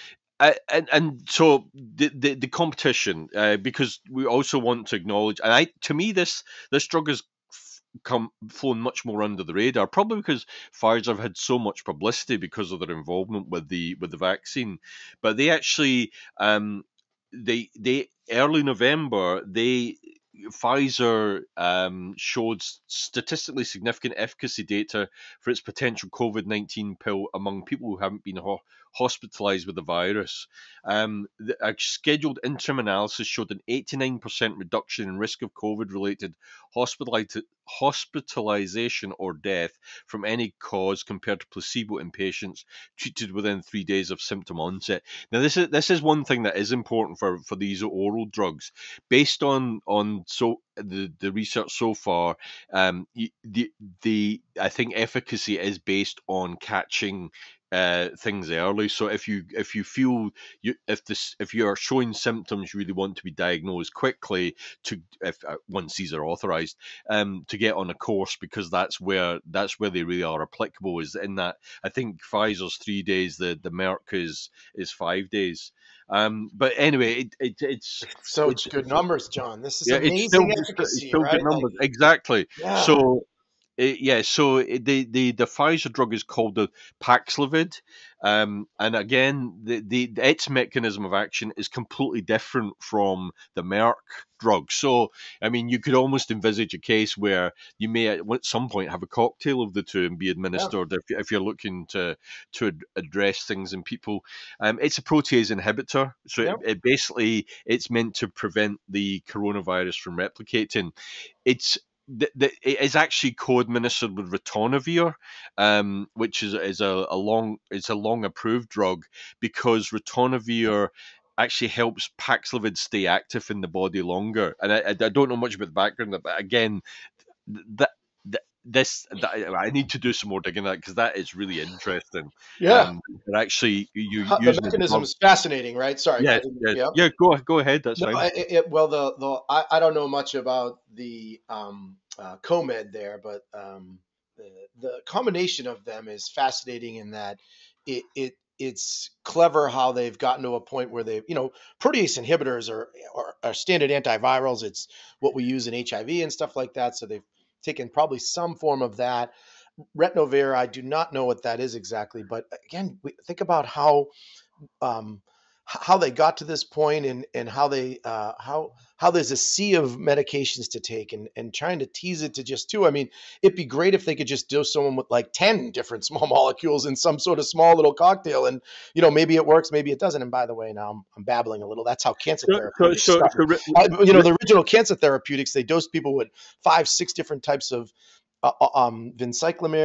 and and so the the, the competition, uh, because we also want to acknowledge, and I, to me, this this drug has f- come flown much more under the radar, probably because Pfizer have had so much publicity because of their involvement with the with the vaccine, but they actually, um, they they early November they Pfizer um, showed statistically significant efficacy data for its potential COVID 19 pill among people who haven't been ho- hospitalized with the virus. Um, a scheduled interim analysis showed an 89% reduction in risk of COVID related hospitalization or death from any cause compared to placebo in patients treated within three days of symptom onset. Now, this is this is one thing that is important for, for these oral drugs based on on so the the research so far, um, the the I think efficacy is based on catching uh, things early. So if you if you feel you if this if you are showing symptoms, you really want to be diagnosed quickly to if uh, once these are authorized um, to get on a course because that's where that's where they really are applicable. Is in that I think Pfizer's three days, the the Merck is is five days. Um, but anyway, it, it, it's so it's good numbers, John. This is yeah, amazing it's still, efficacy, it's still right? good numbers. Like, exactly. yeah. So it, yeah, so the, the the Pfizer drug is called the Paxlovid, um, and again, the, the its mechanism of action is completely different from the Merck drug. So, I mean, you could almost envisage a case where you may at some point have a cocktail of the two and be administered if, if you're looking to to address things in people. Um, it's a protease inhibitor, so Yep. it, it basically it's meant to prevent the coronavirus from replicating. It's it is actually co-administered with ritonavir, um, which is is a, a long it's a long approved drug because ritonavir actually helps Paxlovid stay active in the body longer. And I, I I don't know much about the background, but again, that. This I need to do some more digging that because that is really interesting. yeah. Um, actually, you the mechanism is fascinating, right? Sorry. Yeah, didn't- yeah, yeah. Go go ahead. That's No, fine. It, it- well, the the I, I don't know much about the um, uh, COMED there, but um, the the combination of them is fascinating in that it it it's clever how they've gotten to a point where they you know protease inhibitors are, are are standard antivirals. It's what we use in HIV and stuff like that. So they've taken probably some form of that. Ritonavir, I do not know what that is exactly, but again, we think about how um, how they got to this point and and how they uh, how how there's a sea of medications to take and and trying to tease it to just two. I mean, it'd be great if they could just dose someone with like ten different small molecules in some sort of small little cocktail, and you know maybe it works, maybe it doesn't. And by the way, now I'm, I'm babbling a little. That's how cancer So, so, so, so ri- you know, the original cancer therapeutics, they dosed people with five, six different types of uh, uh, um,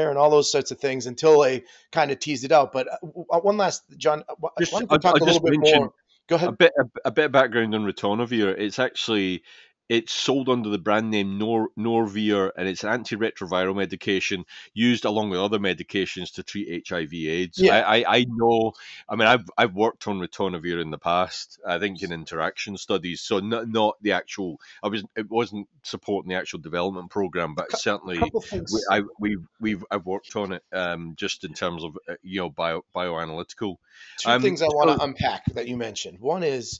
and all those sorts of things until they kind of teased it out. But uh, uh, one last, John, Just- I- talk I a little just bit mentioned more? Go a ahead. bit a, a bit of background on ritonavir. It's actually it's sold under the brand name Nor, Norvir, and it's an antiretroviral medication used along with other medications to treat HIV/AIDS. Yeah. I, I, I know. I mean, I've I've worked on ritonavir in the past. I think in interaction studies, so not not the actual. I was it wasn't supporting the actual development program, but certainly we, I, we've we've I've worked on it um, just in terms of uh, you know bio bioanalytical. Two um, things I want so- to unpack that you mentioned. One is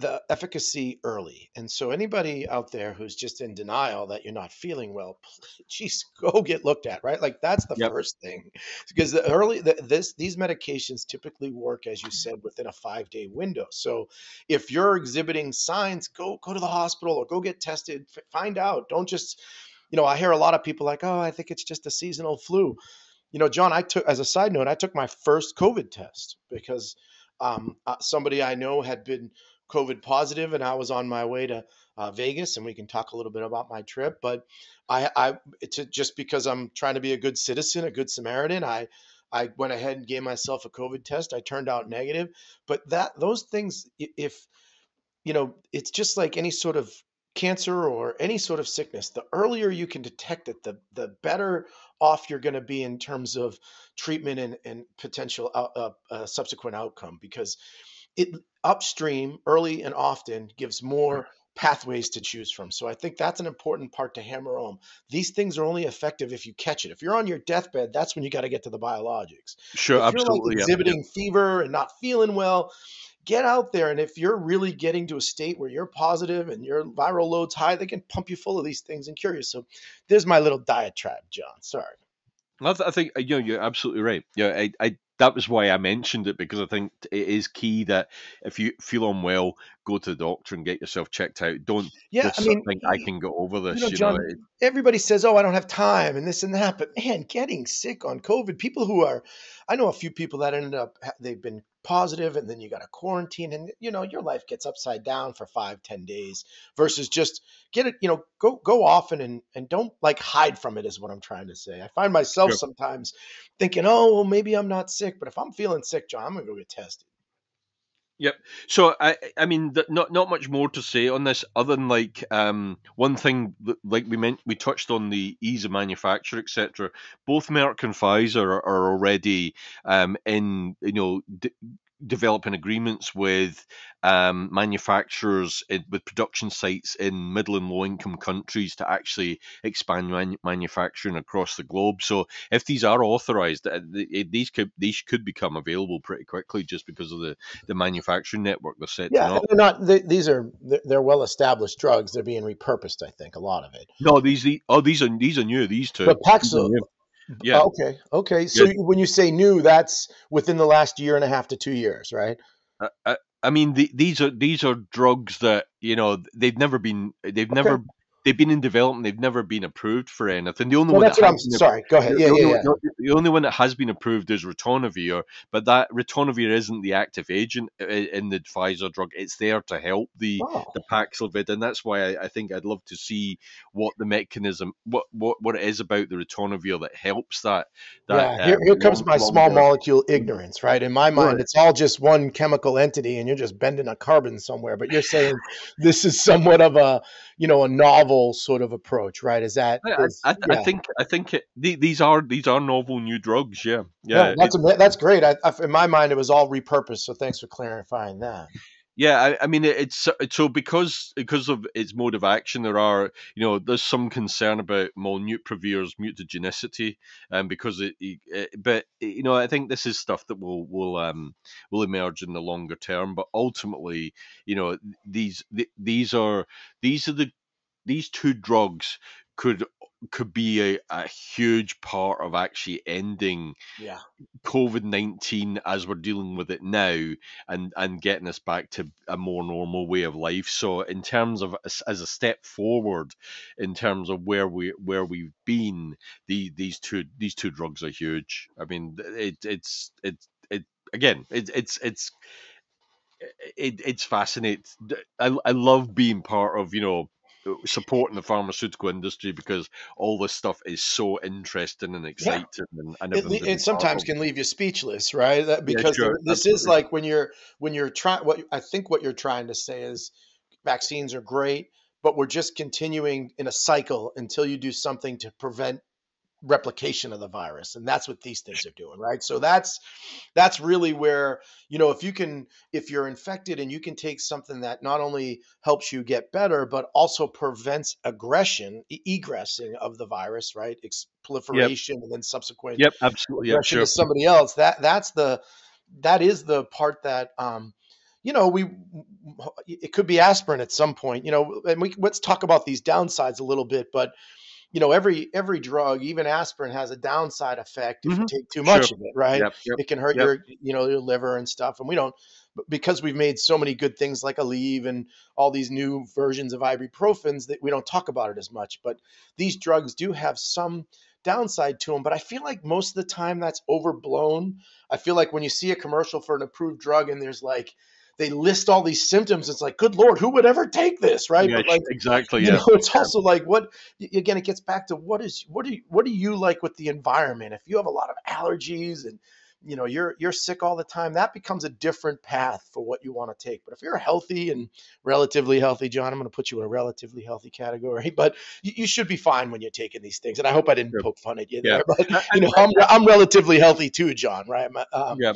the efficacy early. And so anybody out there who's just in denial that you're not feeling well, geez, go get looked at, right? Like that's the Yep. first thing. Because the early the, this these medications typically work as you said within a 5-day window. So if you're exhibiting signs, go go to the hospital or go get tested, f- find out. Don't just you know, I hear a lot of people like, "Oh, I think it's just a seasonal flu." You know, John, I took as a side note, I took my first COVID test because um, uh, somebody I know had been COVID positive, and I was on my way to uh, Vegas, and we can talk a little bit about my trip. But I, I it's just because I'm trying to be a good citizen, a good Samaritan, I I went ahead and gave myself a COVID test. I turned out negative, but that those things, if you know, it's just like any sort of cancer or any sort of sickness. The earlier you can detect it, the the better off you're going to be in terms of treatment and, and potential out, uh, uh, subsequent outcome because it upstream early and often gives more pathways to choose from. So I think that's an important part to hammer home. These things are only effective if you catch it. If you're on your deathbed, that's when you got to get to the biologics. Sure, if absolutely. you're like yeah, exhibiting fever and not feeling well, get out there. And if you're really getting to a state where you're positive and your viral load's high, they can pump you full of these things and cure you. So there's my little diatribe, John. Sorry. I, think uh, you know you're absolutely right. Yeah, I, I that was why I mentioned it because I think it is key that if you feel unwell, go to the doctor and get yourself checked out. Don't Yeah, just I mean, think I can go over this. know, You know, John, it- everybody says, "Oh, I don't have time," and this and that. But man, getting sick on COVID, people who are, I know a few people that ended up they've been positive, and then you got to quarantine, and you know your life gets upside down for five, ten days versus just get it. You know, go go often and and don't like hide from it. Is what I'm trying to say. I find myself Sure. sometimes thinking, "Oh, well, maybe I'm not sick," but if I'm feeling sick, John, I'm gonna go get tested. Yep. So I, I mean, not not much more to say on this, other than like um, one thing, like we meant, we touched on the ease of manufacture, etc. Both Merck and Pfizer are, are already um, in, you know, d- developing agreements with um, manufacturers in, with production sites in middle and low income countries to actually expand man- manufacturing across the globe. So if these are authorized, uh, these could these could become available pretty quickly just because of the, the manufacturing network they're setting yeah, up. they're not. They, these are they're well established drugs. They're being repurposed. I think a lot of it. No, these, these oh these are these are new. These two. But Paxil, yeah. Okay. Okay. So yeah. when you say new, that's within the last year and a half to two years, right? I, I, I mean, the, these are these are drugs that you know they've never been they've okay. never they've been in development. They've never been approved for anything. The only one that's that what I'm sorry. Go ahead. Yeah, the, yeah, only, yeah. The only one that has been approved is ritonavir, but that ritonavir isn't the active agent in the Pfizer drug. It's there to help the oh. the Paxlovid, and that's why I, I, think I'd love to see what the mechanism, what what what it is about the ritonavir that helps that. that yeah. Here, um, here comes my small molecule ignorance, right? In my mind, right. it's all just one chemical entity, and you're just bending a carbon somewhere. But you're saying this is somewhat of a you know a novel sort of approach, right? Is that? I, is, I, yeah. I think I think it, these are these are novel new drugs. Yeah, yeah. yeah that's it, that's great. I, in my mind, it was all repurposed. So thanks for clarifying that. Yeah, I, I, mean it's so because because of its mode of action, there are you know there's some concern about molnupiravir's mutagenicity, um, because it, it, but you know I think this is stuff that will will um will emerge in the longer term. But ultimately, you know these these are these are the these two drugs could could be a, a huge part of actually ending yeah. COVID nineteen as we're dealing with it now, and and getting us back to a more normal way of life. So, in terms of as a step forward, in terms of where we where we've been, the these two these two drugs are huge. I mean, it it's it it again, it, it's it's it, it's fascinating. I, I love being part of you know supporting the pharmaceutical industry because all this stuff is so interesting and exciting yeah. and, and it, it sometimes can leave you speechless right that, because yeah, sure. this Absolutely. is like when you're when you're trying what i think what you're trying to say is vaccines are great but we're just continuing in a cycle until you do something to prevent replication of the virus and that's what these things are doing right so that's that's really where you know if you can if you're infected and you can take something that not only helps you get better but also prevents aggression egressing of the virus right Ex- proliferation yep. and then subsequent yep absolutely aggression yep, sure. to somebody else that that's the that is the part that um you know we it could be aspirin at some point you know and we let's talk about these downsides a little bit but you know every every drug even aspirin has a downside effect if mm-hmm. you take too much sure. of it right yep, yep, it can hurt yep. your you know your liver and stuff and we don't because we've made so many good things like Aleve and all these new versions of ibuprofens that we don't talk about it as much but these drugs do have some downside to them but i feel like most of the time that's overblown i feel like when you see a commercial for an approved drug and there's like they list all these symptoms. It's like, good lord, who would ever take this, right? Yeah, but like, exactly. You yeah. know, it's also like what again. It gets back to what is what do you what do you like with the environment? If you have a lot of allergies and you know you're you're sick all the time that becomes a different path for what you want to take but if you're healthy and relatively healthy john i'm going to put you in a relatively healthy category but you, you should be fine when you're taking these things and i hope i didn't poke fun at you yeah. there but you know I'm, I'm relatively healthy too john right um, yeah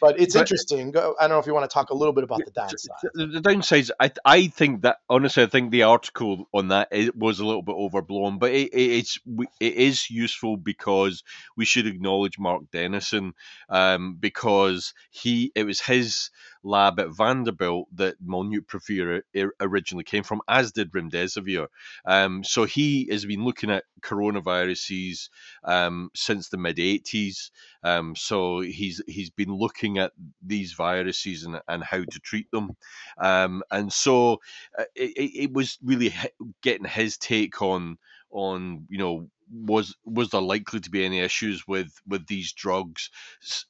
but it's but, interesting. Go, I don't know if you want to talk a little bit about the downside. The, the downsides, I, I think that honestly, I think the article on that it was a little bit overblown, but it, it, it's it is useful because we should acknowledge Mark Denison um, because he it was his lab at Vanderbilt that molnupiravir originally came from, as did remdesivir. Um, so he has been looking at coronaviruses um, since the mid 80s. Um, so he's he's been looking at these viruses and, and how to treat them. Um, and so uh, it, it was really getting his take on on you know was was there likely to be any issues with with these drugs?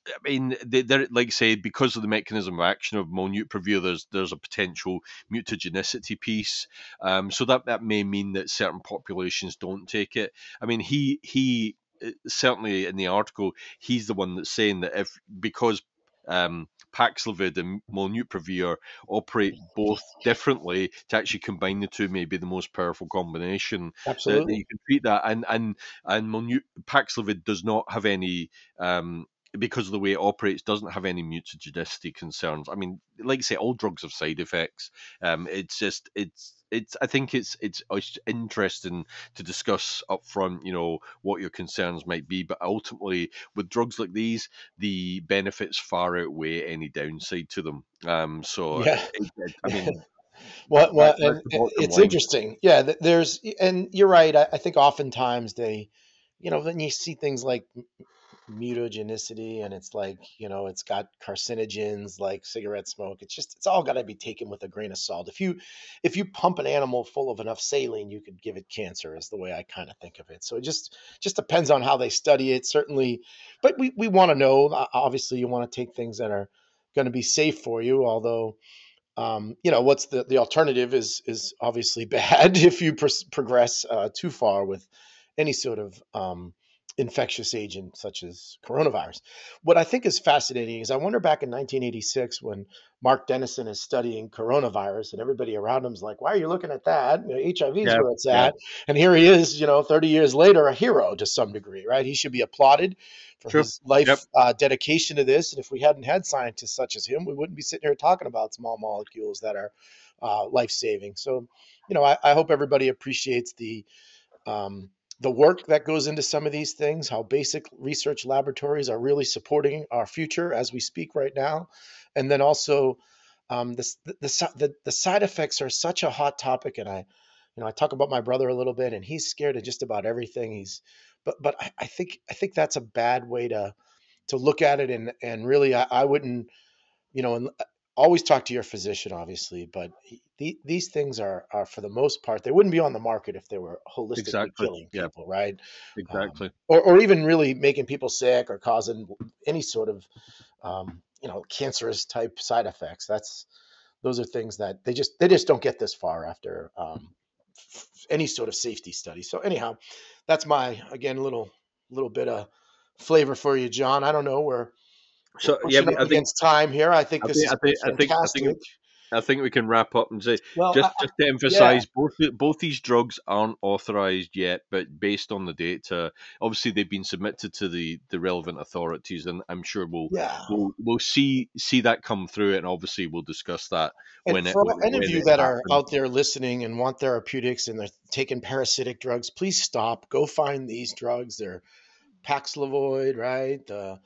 I mean, they, are like I say because of the mechanism of action of molnupiravir, there's there's a potential mutagenicity piece. Um, so that that may mean that certain populations don't take it. I mean, he he uh, certainly in the article he's the one that's saying that if because um, Paxlovid and Molnupiravir operate both differently to actually combine the two may be the most powerful combination. Absolutely, that you can treat that, and and and Molnu- Paxlovid does not have any um, because of the way it operates, doesn't have any mutagenicity concerns. I mean, like I say, all drugs have side effects. Um, it's just it's it's. I think it's it's, it's interesting to discuss up front. You know what your concerns might be, but ultimately with drugs like these, the benefits far outweigh any downside to them. Um, so yeah, it, it, I mean. well, well it's line. interesting. Yeah, there's, and you're right. I, I think oftentimes they, you know, when you see things like mutagenicity and it's like you know it's got carcinogens like cigarette smoke it's just it's all got to be taken with a grain of salt. If you if you pump an animal full of enough saline you could give it cancer is the way i kind of think of it. So it just just depends on how they study it certainly but we, we want to know obviously you want to take things that are going to be safe for you although um, you know what's the the alternative is is obviously bad if you pr- progress uh, too far with any sort of um, infectious agent such as coronavirus. What I think is fascinating is I wonder back in 1986 when Mark Denison is studying coronavirus and everybody around him is like, why are you looking at that? You know, HIV is where it's at. And here he is, you know, 30 years later, a hero to some degree, right? He should be applauded for sure. his life yep. uh, dedication to this. And if we hadn't had scientists such as him, we wouldn't be sitting here talking about small molecules that are uh, life saving. So, you know, I, I hope everybody appreciates the, um, the work that goes into some of these things, how basic research laboratories are really supporting our future as we speak right now, and then also um, the, the, the the side effects are such a hot topic, and I, you know, I talk about my brother a little bit, and he's scared of just about everything. He's, but but I, I think I think that's a bad way to to look at it, and and really I, I wouldn't, you know, always talk to your physician, obviously, but the, these things are, are for the most part, they wouldn't be on the market if they were holistically exactly. killing people, yeah. right? Exactly. Um, or, or even really making people sick or causing any sort of, um, you know, cancerous type side effects. That's, those are things that they just, they just don't get this far after um, f- any sort of safety study. So anyhow, that's my, again, little, little bit of flavor for you, John. I don't know where, so yeah, I think, against time here. I think this I think, is I think, fantastic. I think, I think we can wrap up and say well, just I, just to emphasize yeah. both both these drugs aren't authorized yet, but based on the data, obviously they've been submitted to the, the relevant authorities, and I'm sure we'll yeah. we'll we'll see see that come through, and obviously we'll discuss that and when for it, any of you that happens. are out there listening and want therapeutics and they're taking parasitic drugs, please stop. Go find these drugs. They're Paxlovid, right? Uh,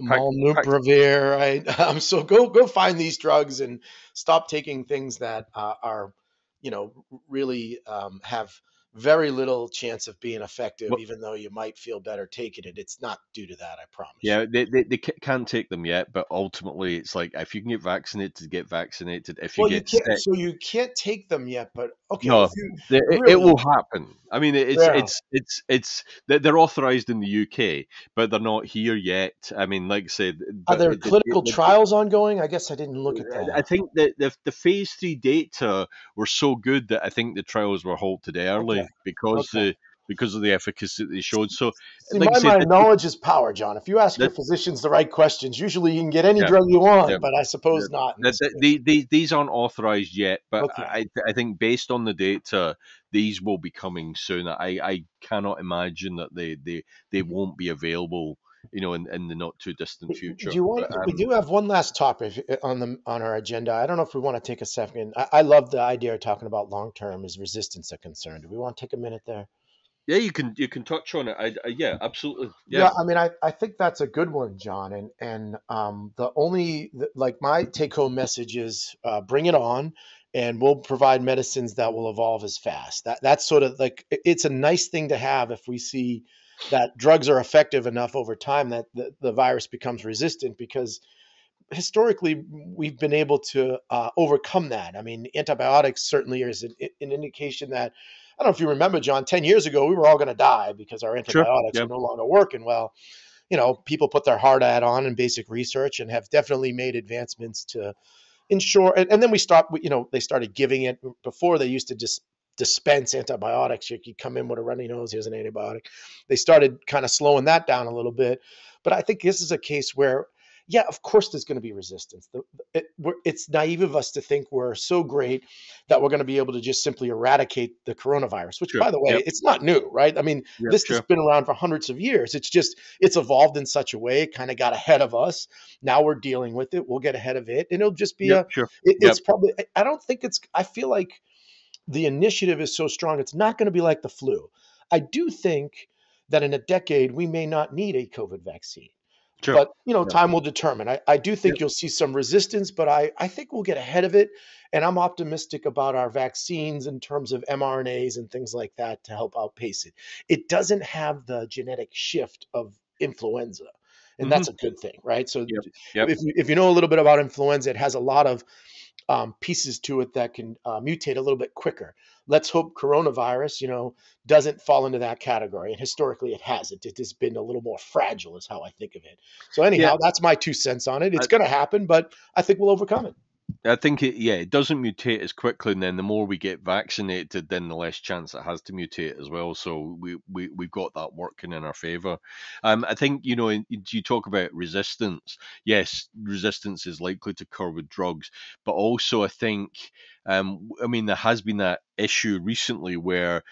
Molnupiravir, right? Um, so go go find these drugs and stop taking things that uh, are, you know, really um, have very little chance of being effective, well, even though you might feel better taking it. It's not due to that, I promise. Yeah, they, they, they can't take them yet, but ultimately, it's like if you can get vaccinated, to get vaccinated. If you well, get you sick, so you can't take them yet, but okay, no, you, it, really, it, will happen. I mean, it's yeah. it's it's it's they're authorized in the UK, but they're not here yet. I mean, like I said, are there clinical trials ongoing? I guess I didn't look at that. I think that the, the phase three data were so good that I think the trials were halted early. Okay because okay. the because of the efficacy that they showed. So, See, like my said, mind, knowledge is power, John. If you ask that, your physicians the right questions, usually you can get any yeah, drug you want, yeah, but I suppose yeah. not. That, the, the, these aren't authorized yet, but okay. I, I think based on the data, these will be coming soon. I, I cannot imagine that they, they, they won't be available you know, in, in the not too distant future. Do you want? Um, we do have one last topic uh, on the on our agenda. I don't know if we want to take a second. I, I love the idea of talking about long term as resistance a concern. Do we want to take a minute there? Yeah, you can you can touch on it. I, I, yeah, absolutely. Yeah. yeah. I mean, I, I think that's a good one, John. And and um, the only like my take home message is uh, bring it on, and we'll provide medicines that will evolve as fast. That that's sort of like it's a nice thing to have if we see that drugs are effective enough over time that the, the virus becomes resistant because historically we've been able to uh, overcome that. I mean, antibiotics certainly is an, an, indication that I don't know if you remember, John. Ten years ago, we were all going to die because our antibiotics sure. yep. are no longer working well. You know, people put their hard hat on in basic research and have definitely made advancements to ensure. And, and then we stopped. You know, they started giving it before. They used to just dispense antibiotics. You could come in with a runny nose, here's an antibiotic. They started kind of slowing that down a little bit. But I think this is a case where yeah, of course there's going to be resistance. The, it, it's naive of us to think we're so great that we're going to be able to just simply eradicate the coronavirus, which, Sure. by the way, Yep. it's not new, right? I mean, Yep, this sure. has been around for hundreds of years. It's just, it's evolved in such a way, it kind of got ahead of us. Now we're dealing with it. We'll get ahead of it, and it'll just be a, Yep, sure. it, Yep. it's probably, I- I don't think it's, I feel like the initiative is so strong, it's not going to be like the flu. I do think that in a decade, we may not need a COVID vaccine. Sure. But you know, Yeah. time will determine. I, I do think you'll see some resistance, but I, I think we'll get ahead of it. And I'm optimistic about our vaccines in terms of mRNAs and things like that to help outpace it. It doesn't have the genetic shift of influenza, and that's a good thing, right? So Mm-hmm. Yep. if you if you know a little bit about influenza, it has a lot of um, pieces to it that can uh, mutate a little bit quicker. Let's hope coronavirus, you know, doesn't fall into that category. And historically, it hasn't. It has been a little more fragile, is how I think of it. So anyhow, that's my two cents on it. It's going to happen, but I think we'll overcome it. I think it, yeah, it doesn't mutate as quickly, and then the more we get vaccinated, then the less chance it has to mutate as well. So we we we've got that working in our favour. Um, I think you know, in, you talk about resistance. Yes, resistance is likely to occur with drugs, but also I think, um, I mean, there has been that issue recently where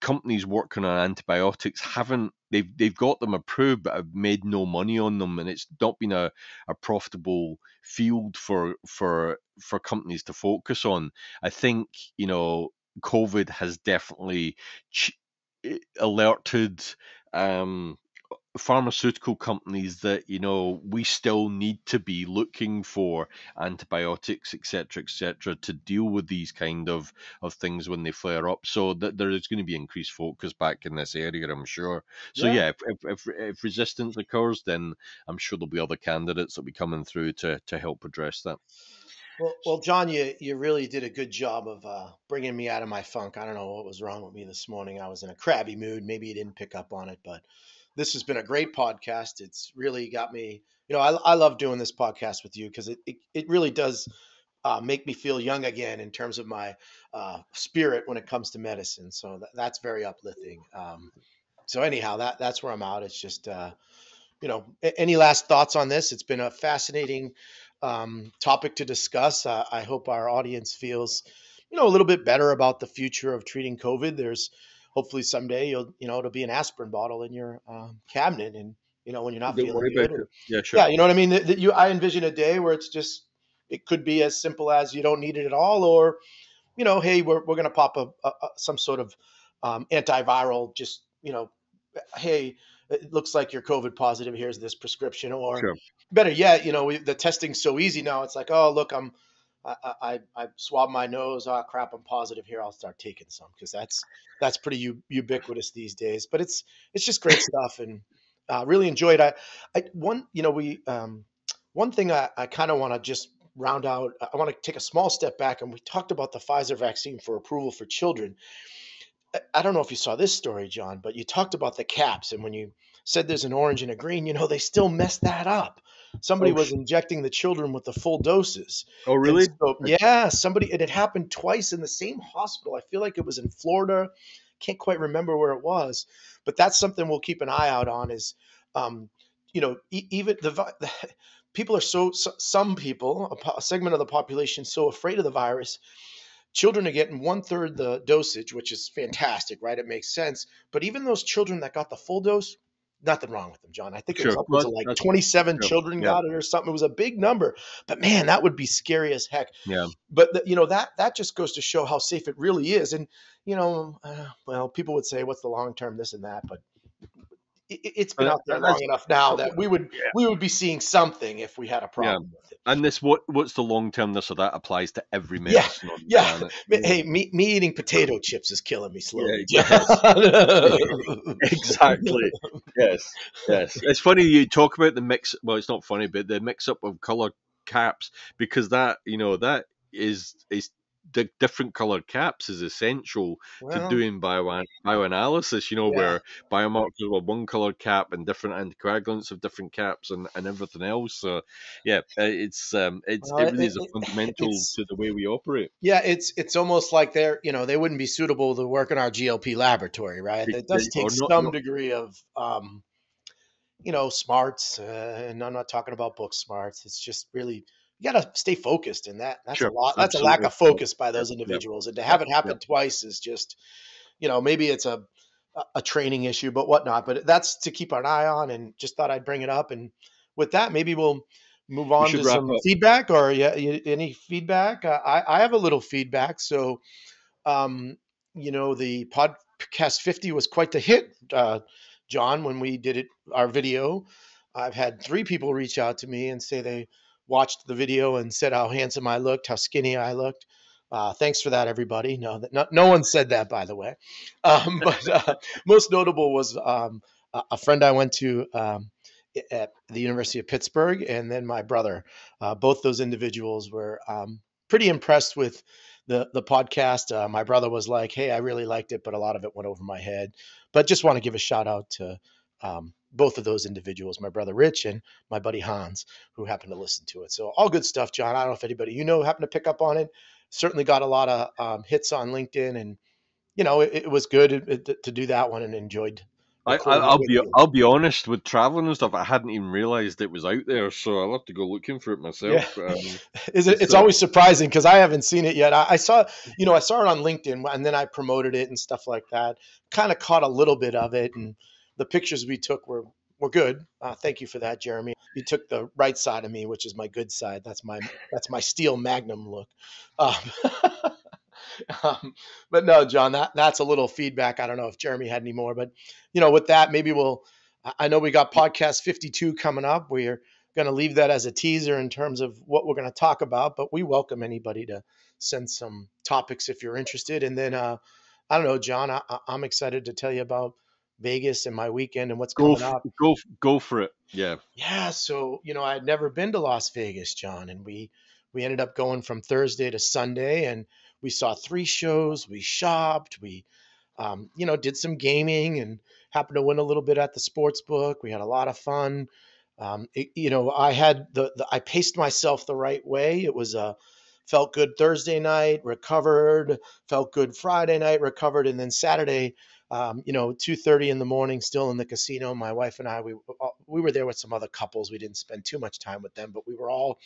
companies working on antibiotics haven't they've they've got them approved but have made no money on them and it's not been a, a profitable field for for for companies to focus on. I think you know covid has definitely eh, alerted um pharmaceutical companies that you know we still need to be looking for antibiotics etc etc to deal with these kind of of things when they flare up so that there is going to be increased focus back in this area i'm sure so Yeah. yeah, if, if, if, if resistance occurs then i'm sure there'll be other candidates that'll be coming through to to help address that Well, well, John, you you really did a good job of uh, bringing me out of my funk. I don't know what was wrong with me this morning. I was in a crabby mood. Maybe you didn't pick up on it, but this has been a great podcast. It's really got me. You know, I, I love doing this podcast with you because it, it it really does uh, make me feel young again in terms of my uh, spirit when it comes to medicine. So that, that's very uplifting. Um, so anyhow, that that's where I'm out. It's just. Uh, you know, any last thoughts on this? It's been a fascinating um, topic to discuss. I hope our audience feels, you know, a little bit better about the future of treating COVID. There's hopefully someday you'll, you know, it'll be an aspirin bottle in your um, cabinet, and you know, when you're not Don't feeling good. or- yeah sure yeah, you know what I mean. That, you, I envision a day where it's just, it could be as simple as you don't need it at all, or, you know, hey, we're we're gonna pop a, a, a some sort of um, antiviral, just you know, hey, it looks like you're COVID positive. Here's this prescription, or Sure. better yet, you know, we, the testing's so easy now. It's like, oh, look, I'm, I, I, I swab my nose. Oh crap, I'm positive here. I'll start taking some because that's that's pretty u- ubiquitous these days. But it's it's just great stuff, and uh, really enjoyed. I, I one, you know, we um, one thing I, I kind of want to just round out. I want to take a small step back, and we talked about the Pfizer vaccine for approval for children. I- I don't know if you saw this story, John, but you talked about the caps, and when you said there's an orange and a green, you know, they still messed that up. Somebody Oh, was injecting the children with the full doses. oh really so- yeah, somebody, and it happened twice in the same hospital. I feel like it was in Florida. Can't quite remember where it was, but that's something we'll keep an eye out on. Is, um, you know, e- even the, the people are so, so some people, a, a segment of the population, so afraid of the virus. Children are getting one third the dosage, which is fantastic, right? It makes sense. But even those children that got the full dose, nothing wrong with them, John. I think it was upwards of like that's- 27 sure. children Yeah. got it or something. It was a big number. But man, that would be scary as heck. yeah But the, you know that that just goes to show how safe it really is. And you know, uh, well, people would say, "What's the long term? This and that," but it, it's been out there long enough now that we would Yeah. we would be seeing something if we had a problem with it. and this what what's the long term this or that applies to every meal. Yeah, yeah. Hey, me, me eating potato chips is killing me slowly. Yeah, John. exactly. Yes, yes. It's funny you talk about the mix. Well, it's not funny, but the mix up of color caps because that you know that is is the different colored caps is essential to doing bio bioanalysis. You know Yeah. where biomarkers were one colored cap and different anticoagulants of different caps and, and everything else. So yeah, uh, it's um it's Well, it really it- is a it- fundamental to the way we operate. Yeah, it's it's almost like they're you know they wouldn't be suitable to work in our GLP laboratory, right? It does take not- some not- degree of um, you know, smarts, uh, and I'm not talking about book smarts. It's just really you got to stay focused, and that that's Sure, a lot. That's absolutely. a lack of focus by those Yep, yep, individuals, and to have it happen yep. twice is just, you know, maybe it's a a- training issue, but whatnot. But that's to keep an eye on, and just thought I'd bring it up. And with that, maybe we'll move on should to some up. feedback, or yeah, any feedback. Uh, I I have a little feedback, so um, you know, the podcast 50 was quite the hit, uh, John, when we did it, our video. I've had three people reach out to me and say they watched the video and said how handsome I looked, how skinny I looked. Uh, thanks for that, everybody. No, no, no one said that, by the way. Um, but uh, most notable was um, a, a friend I went to um, at the University of Pittsburgh, and then my brother. Uh, both those individuals were um, pretty impressed with the the podcast. Uh, my brother was like, "Hey, I really liked it, but a lot of it went over my head." But just want to give a shout out to um, both of those individuals, my brother Rich and my buddy Hans, who happened to listen to it. So all good stuff, John. I don't know if anybody you know happened to pick up on it. Certainly got a lot of um, hits on LinkedIn, and you know it, it was good it- to do that one and enjoyed. I, I, recording it I'll be you. I'll be honest with traveling and stuff. I hadn't even realised it was out there, so I'll have to go looking for it myself. Um, Is it, it's So- always surprising because I haven't seen it yet. I, I saw, you know, I saw it on LinkedIn and then I promoted it and stuff like that. Kind of caught a little bit of it, and the pictures we took were were good. Uh, thank you for that, Jeremy. You took the right side of me, which is my good side. That's my that's my steel magnum look. Um, um, but no, John, that that's a little feedback. I don't know if Jeremy had any more, but you know, with that, maybe we'll. I- know we got podcast 52 coming up. We're going to leave that as a teaser in terms of what we're going to talk about, but we welcome anybody to send some topics if you're interested. And then, uh, I don't know, John, I- I'm excited to tell you about Vegas and my weekend and what's go coming up. go go for it. Yeah. Yeah, so you know, I had never been to Las Vegas, John, and we we ended up going from Thursday to Sunday, and we saw three shows. We shopped, we um, you know did some gaming, and happened to win a little bit at the sports book. We had a lot of fun. Um, it- you know, I had the, the I paced myself the right way. It was a felt good Thursday night, recovered, felt good Friday night, recovered, and then Saturday um, you know, 2:30 in the morning, still in the casino. My wife and I, we uh, we were there with some other couples. We didn't spend too much time with them, but we were all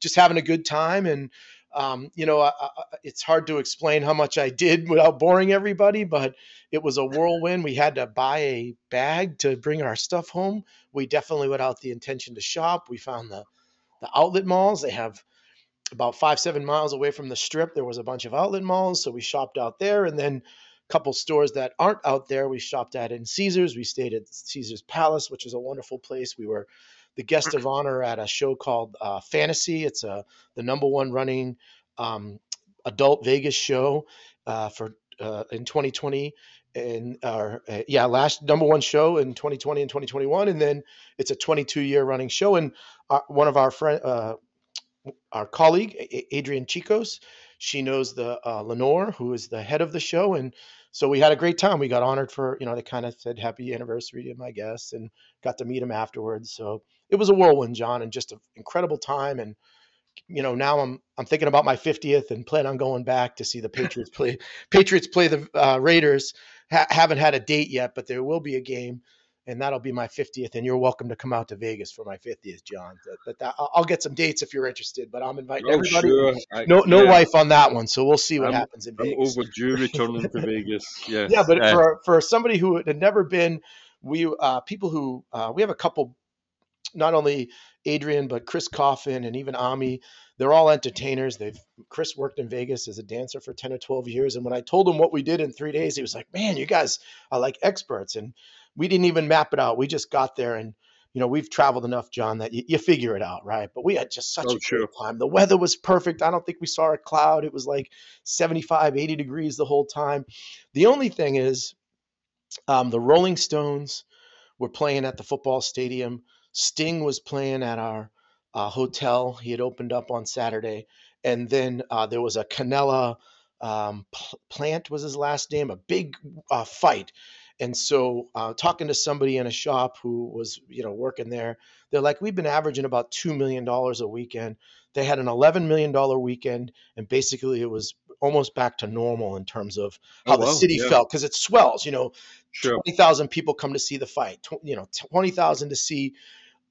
just having a good time. And um, you know, I, I, it's hard to explain how much I did without boring everybody, but it was a whirlwind. We had to buy a bag to bring our stuff home. We definitely went out the intention to shop. We found the the outlet malls. They have about five seven miles away from the strip. There was a bunch of outlet malls, so we shopped out there, and then couple stores that aren't out there. We shopped at in Caesars. We stayed at Caesars Palace, which is a wonderful place. We were the guest of honor at a show called uh, Fantasy. It's a the number one running um, adult Vegas show uh, for uh, in 2020 and uh, yeah, last number one show in 2020 and 2021, and then it's a 22 year running show. And our, one of our friend, uh, our colleague Adrian Chicos, she knows the uh, Lenore, who is the head of the show, and so we had a great time. We got honored for, you know, they kind of said happy anniversary to my guests and got to meet him afterwards. So it was a whirlwind, John, and just an incredible time. And you know, now I'm I'm thinking about my 50th and plan on going back to see the Patriots play. Patriots play the uh, Raiders. Ha- haven't had a date yet, but there will be a game, and that'll be my 50th. And you're welcome to come out to Vegas for my 50th, John. But, that, I'll get some dates if you're interested, but I'm inviting Oh, everybody. sure. I- No, no yeah, wife on that one, so we'll see what I'm- happens in I'm Vegas. overdue returning to Vegas. Yes. Yeah, but Uh, for for somebody who had never been, we uh, people who uh, we have a couple, not only Adrian but Chris Coffin and even Ami. They're all entertainers. They've Chris worked in Vegas as a dancer for ten or twelve years, and when I told him what we did in three days, he was like, "Man, you guys are like experts." And we didn't even map it out. We just got there and. You know, we've traveled enough, John, that you, you figure it out, right? But we had just such Oh, a sure. great time. The weather was perfect. I don't think we saw a cloud. It was like 75, 80 degrees the whole time. The only thing is, um, the Rolling Stones were playing at the football stadium. Sting was playing at our uh, hotel. He had opened up on Saturday, and then uh, there was a Canelo um, Pl- Plant was his last name. A big uh, fight, and so uh, talking to somebody in a shop who was you know working there, they're like, we've been averaging about two million dollars a weekend. They had an eleven million dollar weekend, and basically it was almost back to normal in terms of how Oh, the wow, city yeah. felt because it swells. You know, Sure. twenty thousand people come to see the fight. Tw- you know, twenty thousand to see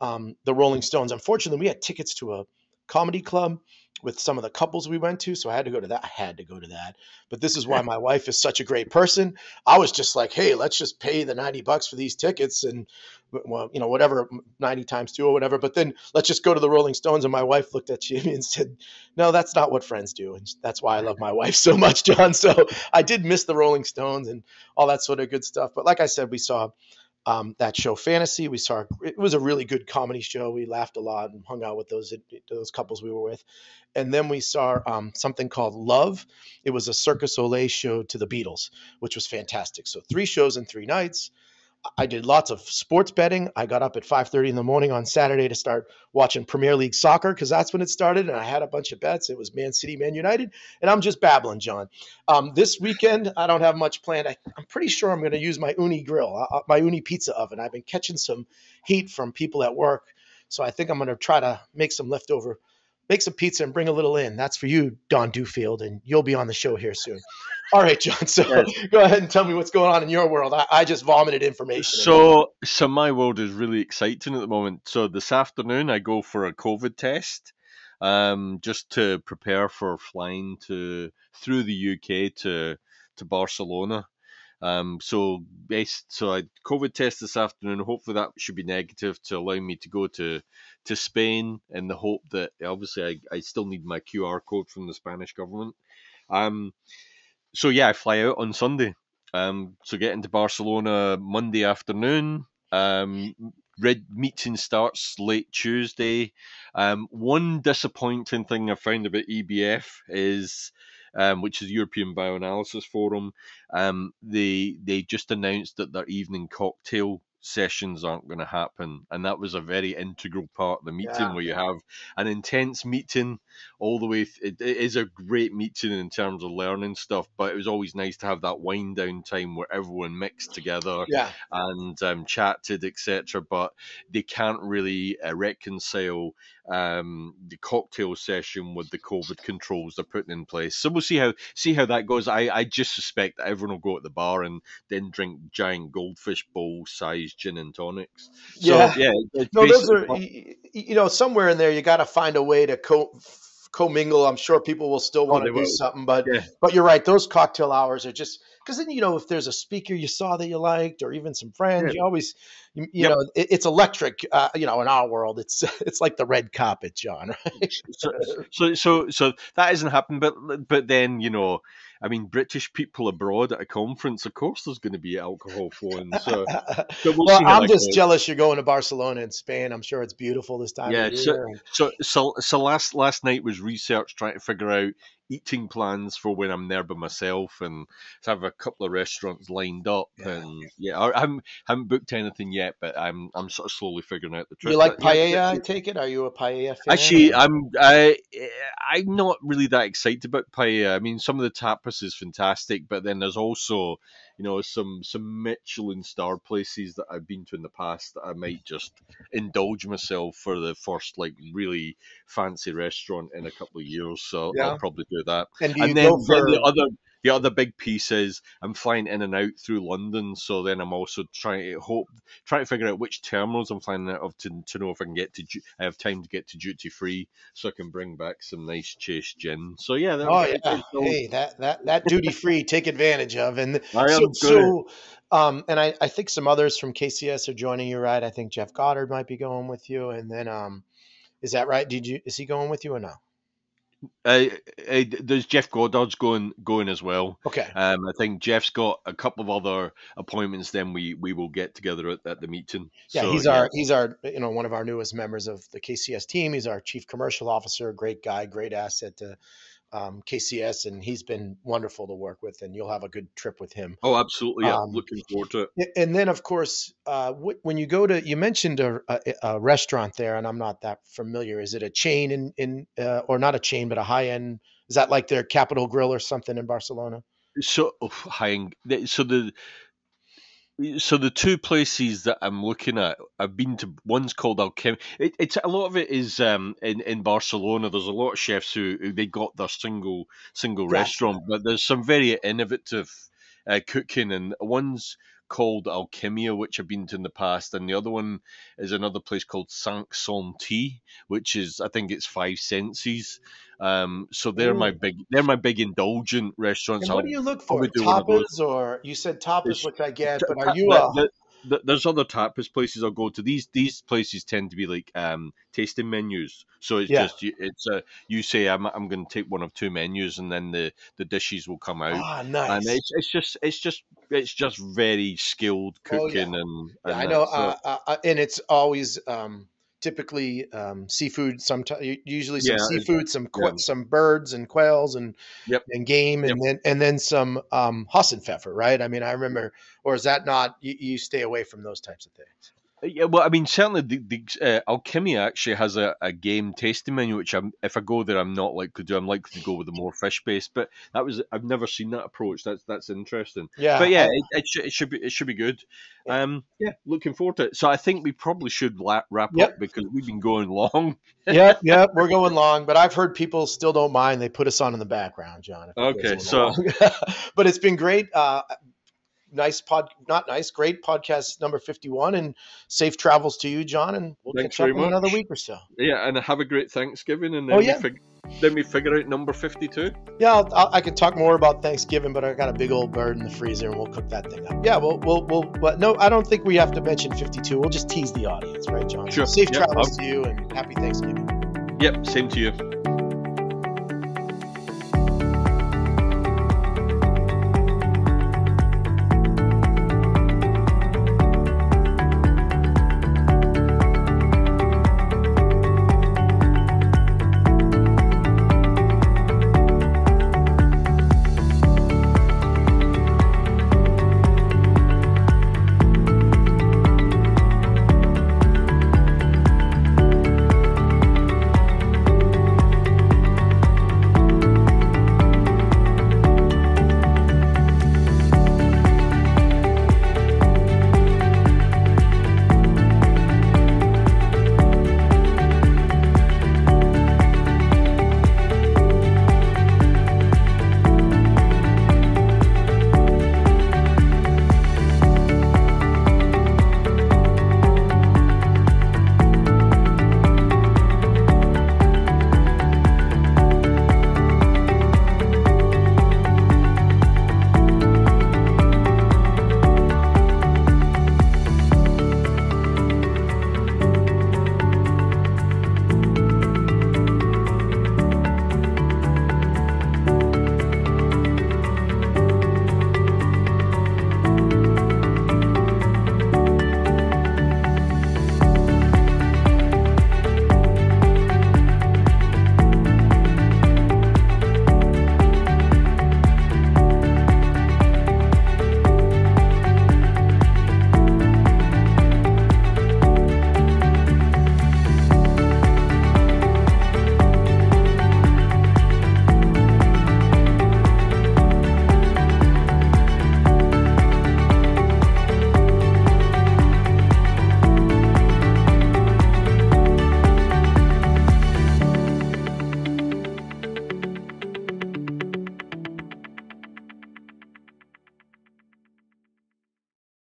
um, the Rolling Stones. Unfortunately, we had tickets to a comedy club with some of the couples we went to, so I had to go to that. I had to go to that. But this is why my wife is such a great person. I was just like, hey, let's just pay the ninety bucks for these tickets and well, you know, whatever, ninety times two or whatever. But then let's just go to the Rolling Stones. And my wife looked at Jimmy and said, no, that's not what friends do. And that's why I love my wife so much, John. So I did miss the Rolling Stones and all that sort of good stuff. But like I said, we saw um, that show Fantasy. We saw it was a really good comedy show. We laughed a lot and hung out with those those couples we were with. And then we saw um, something called Love. It was a Cirque du Soleil show to the Beatles, which was fantastic. So three shows in three nights. I did lots of sports betting. I got up at 5:30 in the morning on Saturday to start watching Premier League soccer because that's when it started, and I had a bunch of bets. It was Man City, Man United, and I'm just babbling, John. Um, this weekend, I don't have much planned. I, I'm pretty sure I'm going to use my Ooni grill, uh, my Ooni pizza oven. I've been catching some heat from people at work, so I think I'm going to try to make some leftover, make some pizza and bring a little in. That's for you, Don Dewfield, and you'll be on the show here soon. All right, John. So go ahead and tell me what's going on in your world. I, I just vomited information. So, so my world is really exciting at the moment. So this afternoon, I go for a COVID test, um, just to prepare for flying to through the UK to to Barcelona. Um, so best, so I COVID test this afternoon. Hopefully that should be negative to allow me to go to to Spain in the hope that obviously I, I still need my QR code from the Spanish government. Um, so yeah, I fly out on Sunday. Um, so get into Barcelona Monday afternoon. Um, red meeting starts late Tuesday. Um, one disappointing thing I found about EBF is, um, which is European Bioanalysis Forum, um, they they just announced that their evening cocktail sessions aren't going to happen, and that was a very integral part of the meeting Yeah. where you have an intense meeting all the way. Th- it, it is a great meeting in terms of learning stuff, but it was always nice to have that wind down time where everyone mixed together yeah, and um, chatted, etc. But they can't really uh, reconcile um, the cocktail session with the COVID controls they're putting in place. So we'll see how see how that goes. I, I just suspect that everyone will go at the bar and then drink giant goldfish bowl sized gin and tonics. So Yeah. yeah, no, those are you know somewhere in there you got to find a way to co commingle. I'm sure people will still want Oh, to do will. something, but Yeah. but you're right. Those cocktail hours are just because then you know if there's a speaker you saw that you liked or even some friends, Yeah. you always you, you Yep. know it, it's electric. Uh, you know, in our world, it's it's like the red carpet, John. Right? so, so so so that hasn't happened but but then you know i mean british people abroad at a conference of course there's going to be alcohol flowing so, so we'll, well, I'm just goes. jealous you're going to Barcelona in Spain. I'm sure it's beautiful this time Yeah, of so- so so so last last night was research trying to figure out eating plans for when i'm there by myself and so I have a couple of restaurants lined up Yeah. and yeah I haven't, haven't booked anything yet but i'm i'm sort of slowly figuring out the trip you like But, yeah, paella? I take it. Are you a paella fan? Actually, or- I'm I I'm not really that excited about paella. I mean, some of the tapas is fantastic, but then there's also you know some some Michelin star places that I've been to in the past that I might just indulge myself for the first like really fancy restaurant in a couple of years. So Yeah. I'll probably do that. and do And then, go then for the other the other big piece is I'm flying in and out through London, so then I'm also trying to hope trying to figure out which terminals I'm flying out of to, to know if I can get to I have time to get to duty free, so I can bring back some nice chase gin. So yeah, that, Oh yeah, hey, that that that duty free, take advantage of, and I am so, so um, and I I think some others from KCAS are joining you, right? I think Jeff Goddard might be going with you, and then um, is that right? Did you is he going with you or no? Uh, uh, there's Jeff Goddard's going going as well. Okay, Um, I think Jeff's got a couple of other appointments. Then we, we will get together at, at the meeting. yeah, So, he's our he's our you know one of our newest members of the KCAS team. He's our chief commercial officer, great guy, great asset to um, KCAS, and he's been wonderful to work with, and you'll have a good trip with him. Oh, absolutely. Yeah, Um, looking forward to it. And then, of course, uh, wh- when you go to, you mentioned a, a, a restaurant there, and I'm not that familiar. Is it a chain in, in uh, or not a chain, but a high end? Is that like their Capital Grille or something in Barcelona? So, oh, hang. the- So the So the two places that I'm looking at, I've been to. One's called Alchemy. It, it's a lot of it is um, in in Barcelona. There's a lot of chefs who, who they got their single single Yeah. restaurant, but there's some very innovative uh, cooking, and one's called Alkimia, which I've been to in the past, and the other one is another place called Cinc Sentits, which is I think it's five senses. Um, so they're my big they're my big indulgent restaurants. And what do you look for? would do one of those. Tapas or you said tapas, which I get, but are you uh, th- th- there's other tapas places I'll go to. These these places tend to be like um, tasting menus. So it's Yeah. just you- it's a you say I'm I'm going to take one of two menus and then the the dishes will come out. ah nice? And it's, it's just it's just it's just very skilled Oh, yeah. cooking and, and I know, uh, uh, uh, uh, and it's always um, typically um, seafood. Sometimes, usually some Yeah, seafood, some yeah. some birds and quails and Yep. and game, and then and then some um, Hasenpfeffer, right? I mean, I remember, or is that not? You, you stay away from those types of things. Yeah, well, I mean, certainly the, the uh, Alchemy actually has a, a game tasting menu, which I'm if I go there, I'm not likely to do. I'm likely to go with the more fish based. But that was I've never seen that approach. That's that's interesting. Yeah, but yeah, I- it, it, should, it should be it should be good. Yeah. Um, yeah, looking forward to it. So I think we probably should la- wrap Yep. up because we've been going long. yep, yep, we're going long, but I've heard people still don't mind. They put us on in the background, John. Okay, a long. but it's been great. Uh, nice pod, not nice, great podcast number fifty-one, and safe travels to you, John. And we'll Thanks catch up in another week or so. Yeah, and have a great Thanksgiving, and then Oh, we yeah. fig- then we figure out number fifty-two. Yeah, I'll, I'll, I can talk more about Thanksgiving, but I got a big old bird in the freezer, and we'll cook that thing up. Yeah, we'll, we'll, we'll. But no, I don't think we have to mention fifty-two. We'll just tease the audience, right, John? Sure. Safe Yeah, travels to you, and happy Thanksgiving. Yep, same to you.